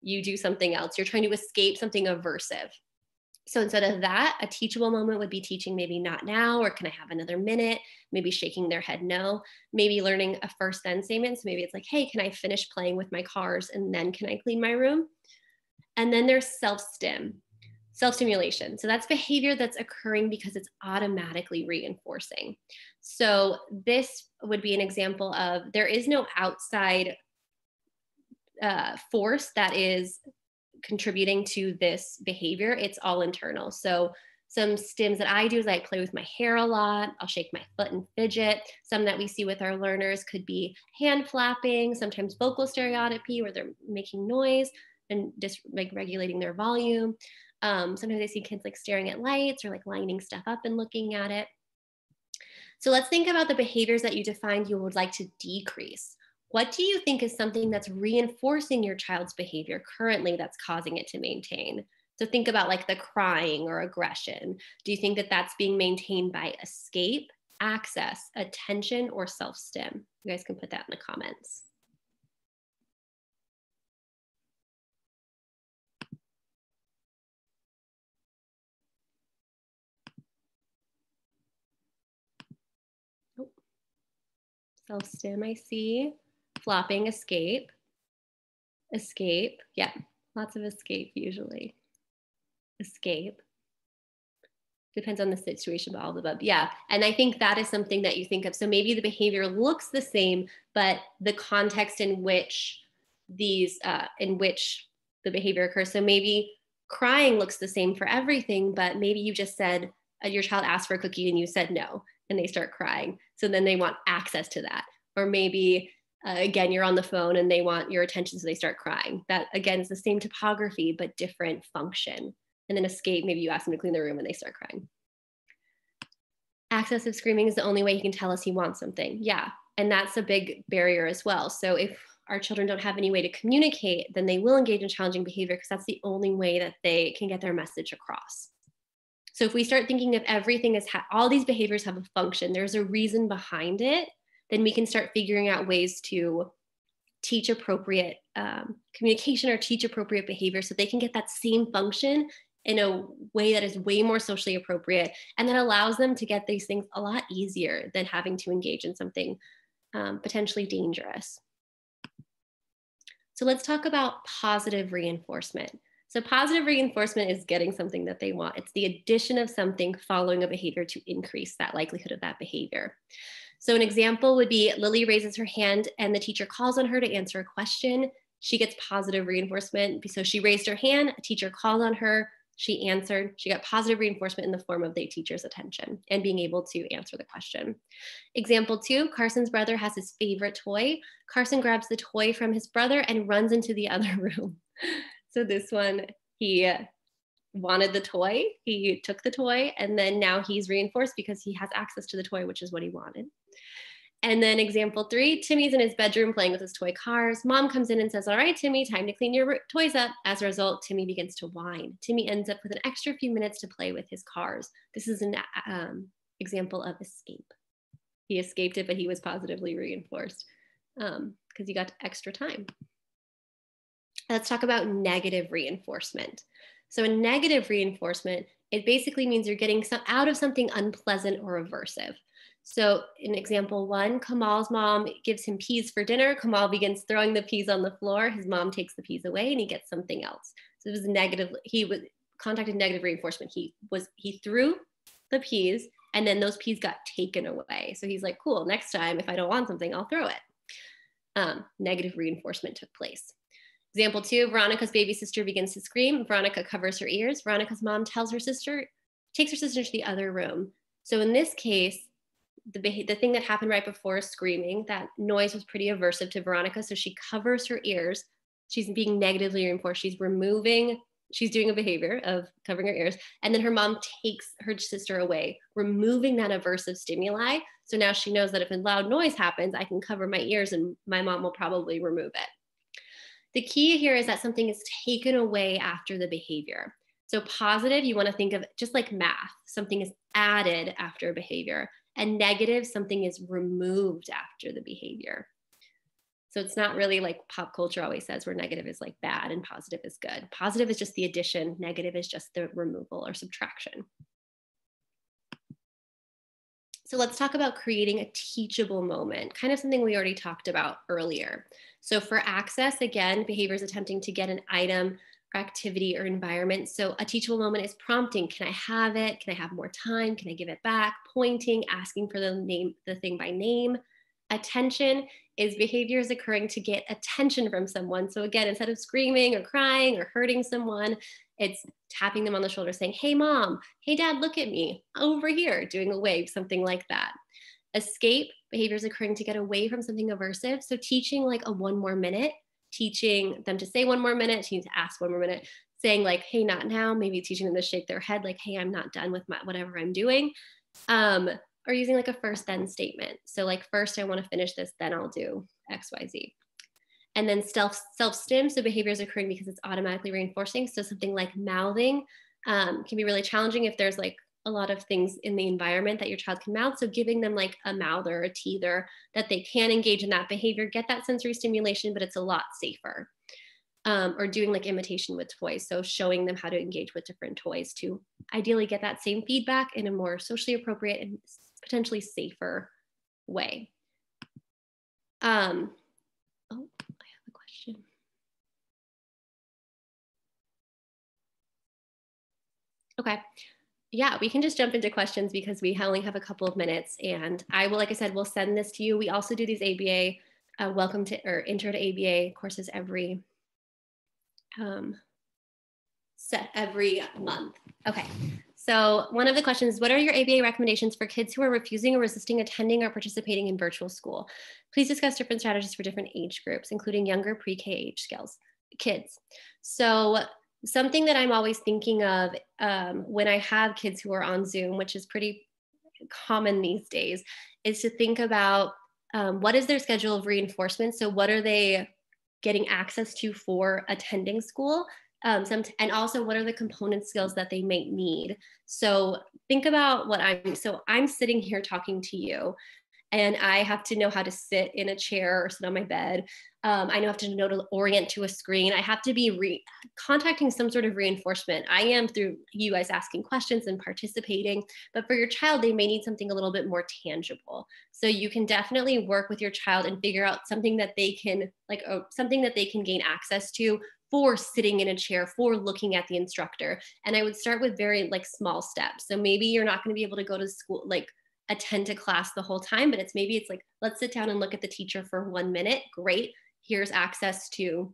you do something else. You're trying to escape something aversive. So instead of that a teachable moment would be teaching maybe not now or can i have another minute? Maybe shaking their head no. Maybe learning a first then statement. So maybe it's like hey can i finish playing with my cars and then can i clean my room and then there's self stim self stimulation. So that's behavior that's occurring because it's automatically reinforcing. So this would be an example of there is no outside uh, force that is contributing to this behavior. It's all internal. So some stims that I do is I play with my hair a lot. I'll shake my foot and fidget. Some that we see with our learners could be hand flapping, sometimes vocal stereotypy where they're making noise and just like regulating their volume. Um, sometimes I see kids like staring at lights or like lining stuff up and looking at it. So let's think about the behaviors that you defined you would like to decrease. What do you think is something that's reinforcing your child's behavior currently that's causing it to maintain? So think about like the crying or aggression. Do you think that that's being maintained by escape, access, attention, or self stim? You guys can put that in the comments. Self stim I see, flopping, escape, escape. Yeah, lots of escape usually. Escape. Depends on the situation, but all the above. Yeah. And I think that is something that you think of. So maybe the behavior looks the same, but the context in which these, uh, in which the behavior occurs. So maybe crying looks the same for everything, but maybe you just said, uh, your child asked for a cookie and you said no and they start crying. So then they want access to that. Or maybe uh, again, you're on the phone and they want your attention, so they start crying. That again is the same topography, but different function. And then escape, maybe you ask them to clean the room and they start crying. Excessive screaming is the only way he can tell us he wants something. Yeah, And that's a big barrier as well. So if our children don't have any way to communicate, then they will engage in challenging behavior because that's the only way that they can get their message across. So if we start thinking of everything as ha- all these behaviors have a function, there's a reason behind it, then we can start figuring out ways to teach appropriate um, communication or teach appropriate behavior so they can get that same function in a way that is way more socially appropriate and that allows them to get these things a lot easier than having to engage in something um, potentially dangerous. So let's talk about positive reinforcement. So positive reinforcement is getting something that they want. It's the addition of something following a behavior to increase that likelihood of that behavior. So an example would be Lily raises her hand and the teacher calls on her to answer a question. She gets positive reinforcement. So she raised her hand, a teacher called on her, she answered, she got positive reinforcement in the form of the teacher's attention and being able to answer the question. Example two, Carson's brother has his favorite toy. Carson grabs the toy from his brother and runs into the other *laughs* room. So this one, he wanted the toy, he took the toy, and then now he's reinforced because he has access to the toy, which is what he wanted. And then example three, Timmy's in his bedroom playing with his toy cars. Mom comes in and says, all right, Timmy, time to clean your toys up. As a result, Timmy begins to whine. Timmy ends up with an extra few minutes to play with his cars. This is an um, example of escape. He escaped it, but he was positively reinforced because um, he got extra time. Let's talk about negative reinforcement. So, a negative reinforcement, it basically means you're getting some out of something unpleasant or aversive. So, in example one, Kamal's mom gives him peas for dinner. Kamal begins throwing the peas on the floor. His mom takes the peas away and he gets something else. So, it was negative. He was contacted negative reinforcement. He was, he threw the peas and then those peas got taken away. So, he's like, cool, next time, if I don't want something, I'll throw it. Um, negative reinforcement took place. Example two, Veronica's baby sister begins to scream. Veronica covers her ears. Veronica's mom tells her sister, takes her sister to the other room. So in this case, the, the thing that happened right before screaming, that noise was pretty aversive to Veronica. So she covers her ears. She's being negatively reinforced. She's removing, she's doing a behavior of covering her ears. And then her mom takes her sister away, removing that aversive stimuli. So now she knows that if a loud noise happens, I can cover my ears and my mom will probably remove it. The key here is that something is taken away after the behavior. So positive, you want to think of just like math, something is added after a behavior and negative, something is removed after the behavior. So it's not really like pop culture always says where negative is like bad and positive is good. Positive is just the addition, negative is just the removal or subtraction. So let's talk about creating a teachable moment, kind of something we already talked about earlier. So for access, again, behavior is attempting to get an item or activity or environment. So a teachable moment is prompting, can I have it? Can I have more time? Can I give it back? Pointing, asking for the name, the thing by name. Attention is behaviors occurring to get attention from someone. So again, instead of screaming or crying or hurting someone, it's tapping them on the shoulder saying, hey mom, hey dad, look at me over here, doing a wave, something like that. Escape behaviors occurring to get away from something aversive. So teaching like a one more minute teaching them to say one more minute, teaching to ask one more minute, saying like, hey, not now, maybe teaching them to shake their head, like, hey, I'm not done with my, whatever I'm doing. Um, or using like a first then statement. So like first I want to finish this, then I'll do XYZ. And then self self stim, so behavior is occurring because it's automatically reinforcing. So something like mouthing um, can be really challenging if there's like a lot of things in the environment that your child can mouth. So giving them like a mouther, a teether that they can engage in that behavior, get that sensory stimulation, but it's a lot safer. Um, or doing like imitation with toys. So showing them how to engage with different toys to ideally get that same feedback in a more socially appropriate and potentially safer way. Um, oh, I have a question. Okay, yeah, we can just jump into questions because we only have a couple of minutes. And I will, like I said, we'll send this to you. We also do these ABA uh, welcome to or intro to ABA courses every um, set every month. Okay. So one of the questions, is what are your ABA recommendations for kids who are refusing or resisting attending or participating in virtual school? Please discuss different strategies for different age groups, including younger pre-K age skills, kids. So something that I'm always thinking of um, when I have kids who are on Zoom, which is pretty common these days, is to think about um, what is their schedule of reinforcement? So, what are they getting access to for attending school? Um, some, and also what are the component skills that they might need so think about what i'm so i'm sitting here talking to you and I have to know how to sit in a chair or sit on my bed. Um, I know have to know to orient to a screen. I have to be re- contacting some sort of reinforcement. I am through you guys asking questions and participating, but for your child, they may need something a little bit more tangible. So you can definitely work with your child and figure out something that they can like uh, something that they can gain access to for sitting in a chair for looking at the instructor and i would start with very like small steps so maybe you're not going to be able to go to school like attend to class the whole time, but it's maybe it's like, let's sit down and look at the teacher for one minute. Great. Here's access to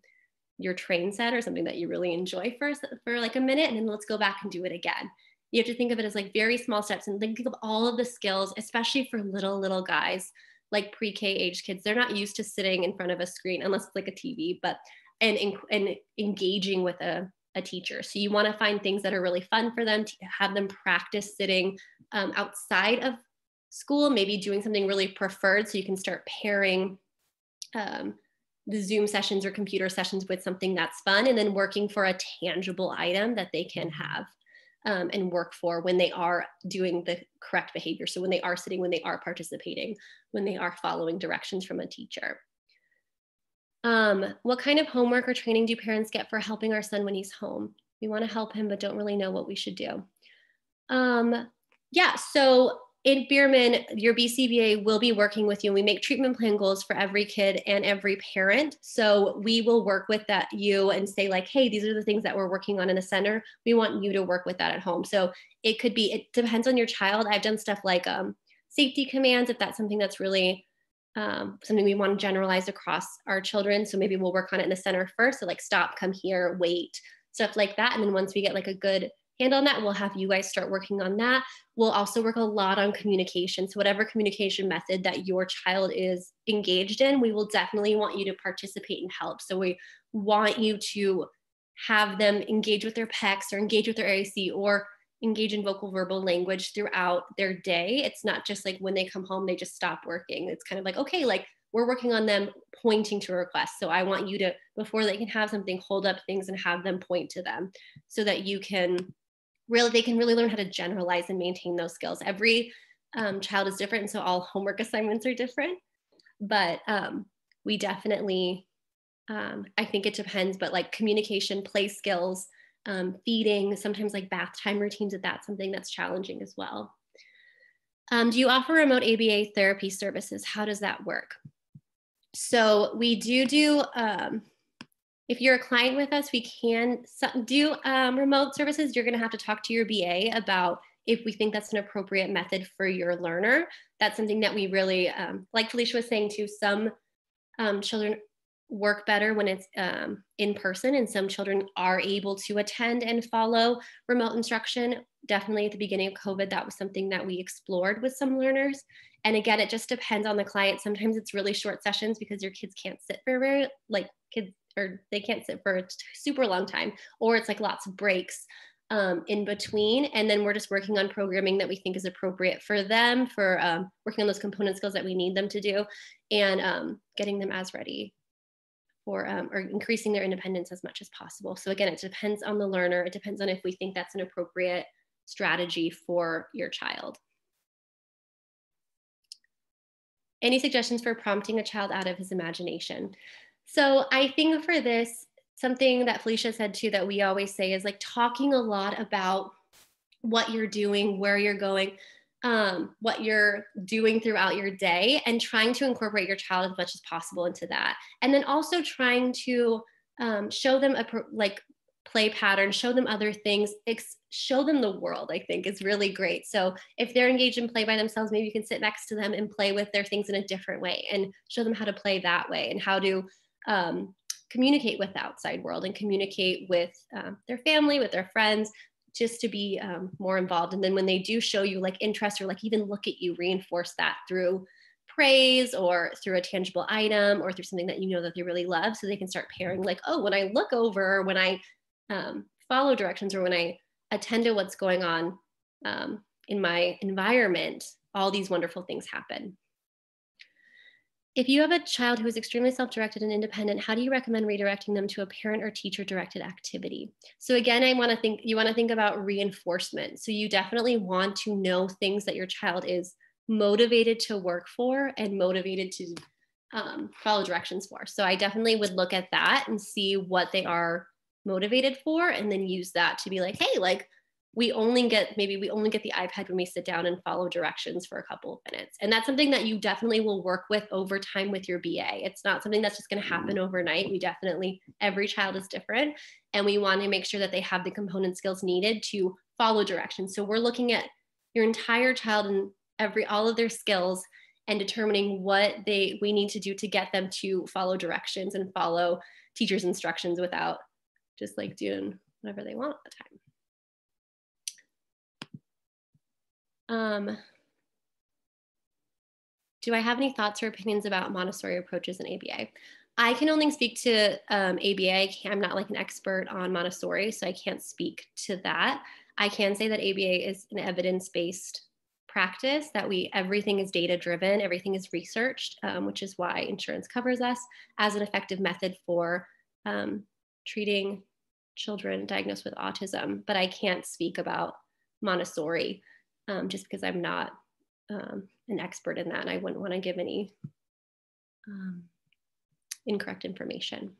your train set or something that you really enjoy for, for like a minute. And then let's go back and do it again. You have to think of it as like very small steps and think of all of the skills, especially for little, little guys like pre-K age kids. They're not used to sitting in front of a screen unless it's like a TV, but and, and engaging with a, a teacher. So you want to find things that are really fun for them to have them practice sitting um, outside of school, maybe doing something really preferred so you can start pairing um, the Zoom sessions or computer sessions with something that's fun and then working for a tangible item that they can mm-hmm. have um, and work for when they are doing the correct behavior. So when they are sitting, when they are participating, when they are following directions from a teacher. Um, what kind of homework or training do parents get for helping our son when he's home? We want to help him, but don't really know what we should do. Um, yeah, so in Bierman, your BCBA will be working with you. And we make treatment plan goals for every kid and every parent. So we will work with that you and say like, hey, these are the things that we're working on in the center. We want you to work with that at home. So it could be, it depends on your child. I've done stuff like um, safety commands, if that's something that's really um, something we want to generalize across our children. So maybe we'll work on it in the center first. So like stop, come here, wait, stuff like that. And then once we get like a good handle on that. We'll have you guys start working on that. We'll also work a lot on communication. So, whatever communication method that your child is engaged in, we will definitely want you to participate and help. So, we want you to have them engage with their PECS or engage with their AAC or engage in vocal verbal language throughout their day. It's not just like when they come home, they just stop working. It's kind of like, okay, like we're working on them pointing to a request. So I want you to, before they can have something, hold up things and have them point to them so that you can really they can really learn how to generalize and maintain those skills every um, child is different and so all homework assignments are different but um, we definitely um, i think it depends but like communication play skills um, feeding sometimes like bath time routines if that's something that's challenging as well um, do you offer remote aba therapy services how does that work so we do do um, if you're a client with us, we can do um, remote services. You're going to have to talk to your BA about if we think that's an appropriate method for your learner. That's something that we really, um, like Felicia was saying too, some um, children work better when it's um, in person and some children are able to attend and follow remote instruction. Definitely at the beginning of COVID, that was something that we explored with some learners. And again, it just depends on the client. Sometimes it's really short sessions because your kids can't sit for very, like kids or they can't sit for a super long time, or it's like lots of breaks um, in between. And then we're just working on programming that we think is appropriate for them, for um, working on those component skills that we need them to do, and um, getting them as ready for um, or increasing their independence as much as possible. So again, it depends on the learner. It depends on if we think that's an appropriate strategy for your child. Any suggestions for prompting a child out of his imagination? So I think for this, something that Felicia said too that we always say is like talking a lot about what you're doing, where you're going, um, what you're doing throughout your day, and trying to incorporate your child as much as possible into that. And then also trying to um, show them a like play pattern, show them other things, show them the world, I think is really great. So if they're engaged in play by themselves, maybe you can sit next to them and play with their things in a different way and show them how to play that way and how to um, communicate with the outside world and communicate with um, their family, with their friends, just to be um, more involved. And then when they do show you like interest or like even look at you, reinforce that through praise or through a tangible item or through something that you know that they really love. So they can start pairing like, oh, when I look over, when I um, follow directions or when I attend to what's going on um, in my environment, all these wonderful things happen. If you have a child who is extremely self-directed and independent, how do you recommend redirecting them to a parent or teacher directed activity? So again, I want to think you want to think about reinforcement. So you definitely want to know things that your child is motivated to work for and motivated to um, follow directions for. So I definitely would look at that and see what they are motivated for and then use that to be like, hey, like we only get maybe we only get the iPad when we sit down and follow directions for a couple of minutes. And that's something that you definitely will work with over time with your BA. It's not something that's just going to mm-hmm. happen overnight. We definitely, every child is different. And we want to make sure that they have the component skills needed to follow directions. So we're looking at your entire child and every all of their skills and determining what they we need to do to get them to follow directions and follow teachers instructions without just like doing whatever they want at the time. Um, do I have any thoughts or opinions about Montessori approaches in ABA? I can only speak to um, ABA. I'm not like an expert on Montessori, so I can't speak to that. I can say that ABA is an evidence-based practice that we everything is data driven everything is researched um, which is why insurance covers us as an effective method for um, treating children diagnosed with autism but i can't speak about montessori um, just because I'm not um, an expert in that and I wouldn't want to give any um, incorrect information.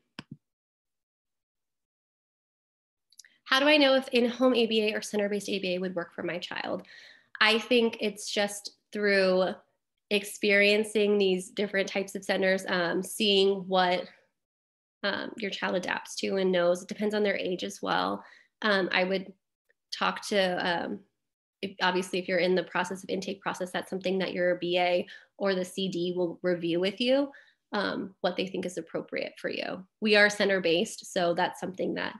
How do I know if in-home ABA or center-based ABA would work for my child? I think it's just through experiencing these different types of centers, um, seeing what um, your child adapts to and knows. It depends on their age as well. Um, I would talk to um, if, obviously if you're in the process of intake process, that's something that your BA or the CD will review with you um, what they think is appropriate for you. We are center based, so that's something that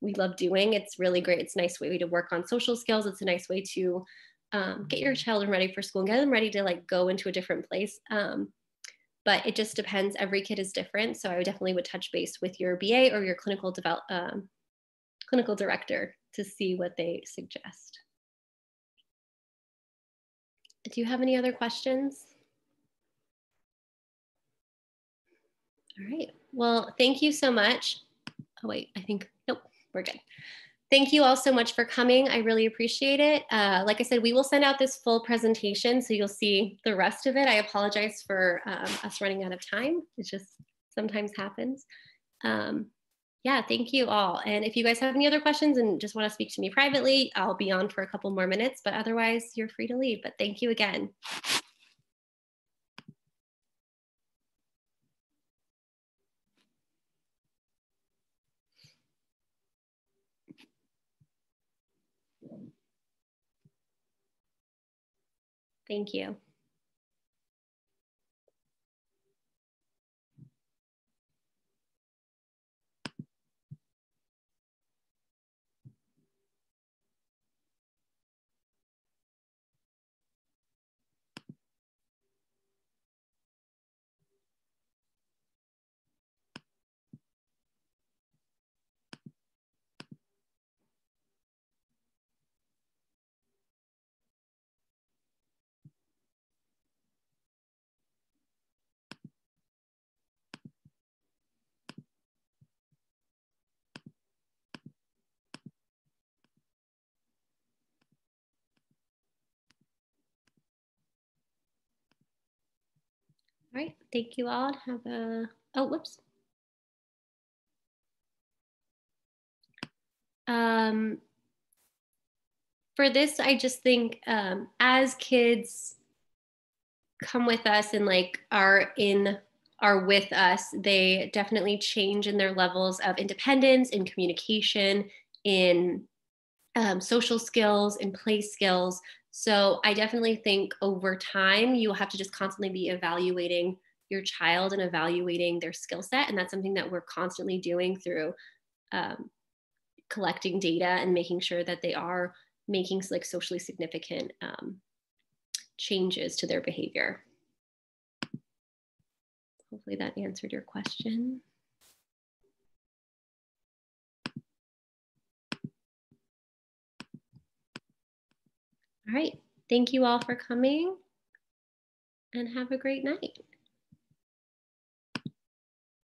we love doing. It's really great. It's a nice way to work on social skills. It's a nice way to um, get your child ready for school and get them ready to like go into a different place. Um, but it just depends. Every kid is different, so I would definitely would touch base with your BA or your clinical develop um, clinical director to see what they suggest. Do you have any other questions? All right. Well, thank you so much. Oh, wait, I think, nope, we're good. Thank you all so much for coming. I really appreciate it. Uh, like I said, we will send out this full presentation so you'll see the rest of it. I apologize for um, us running out of time. It just sometimes happens. Um, yeah, thank you all. And if you guys have any other questions and just want to speak to me privately, I'll be on for a couple more minutes, but otherwise you're free to leave. But thank you again. Thank you. All right, thank you all. Have a, oh, whoops. Um, for this, I just think um, as kids come with us and like are in are with us, they definitely change in their levels of independence, in communication, in um, social skills, in play skills. So I definitely think over time, you will have to just constantly be evaluating your child and evaluating their skill set. And that's something that we're constantly doing through um, collecting data and making sure that they are making like socially significant um, changes to their behavior. Hopefully that answered your question. All right. Thank you all for coming and have a great night.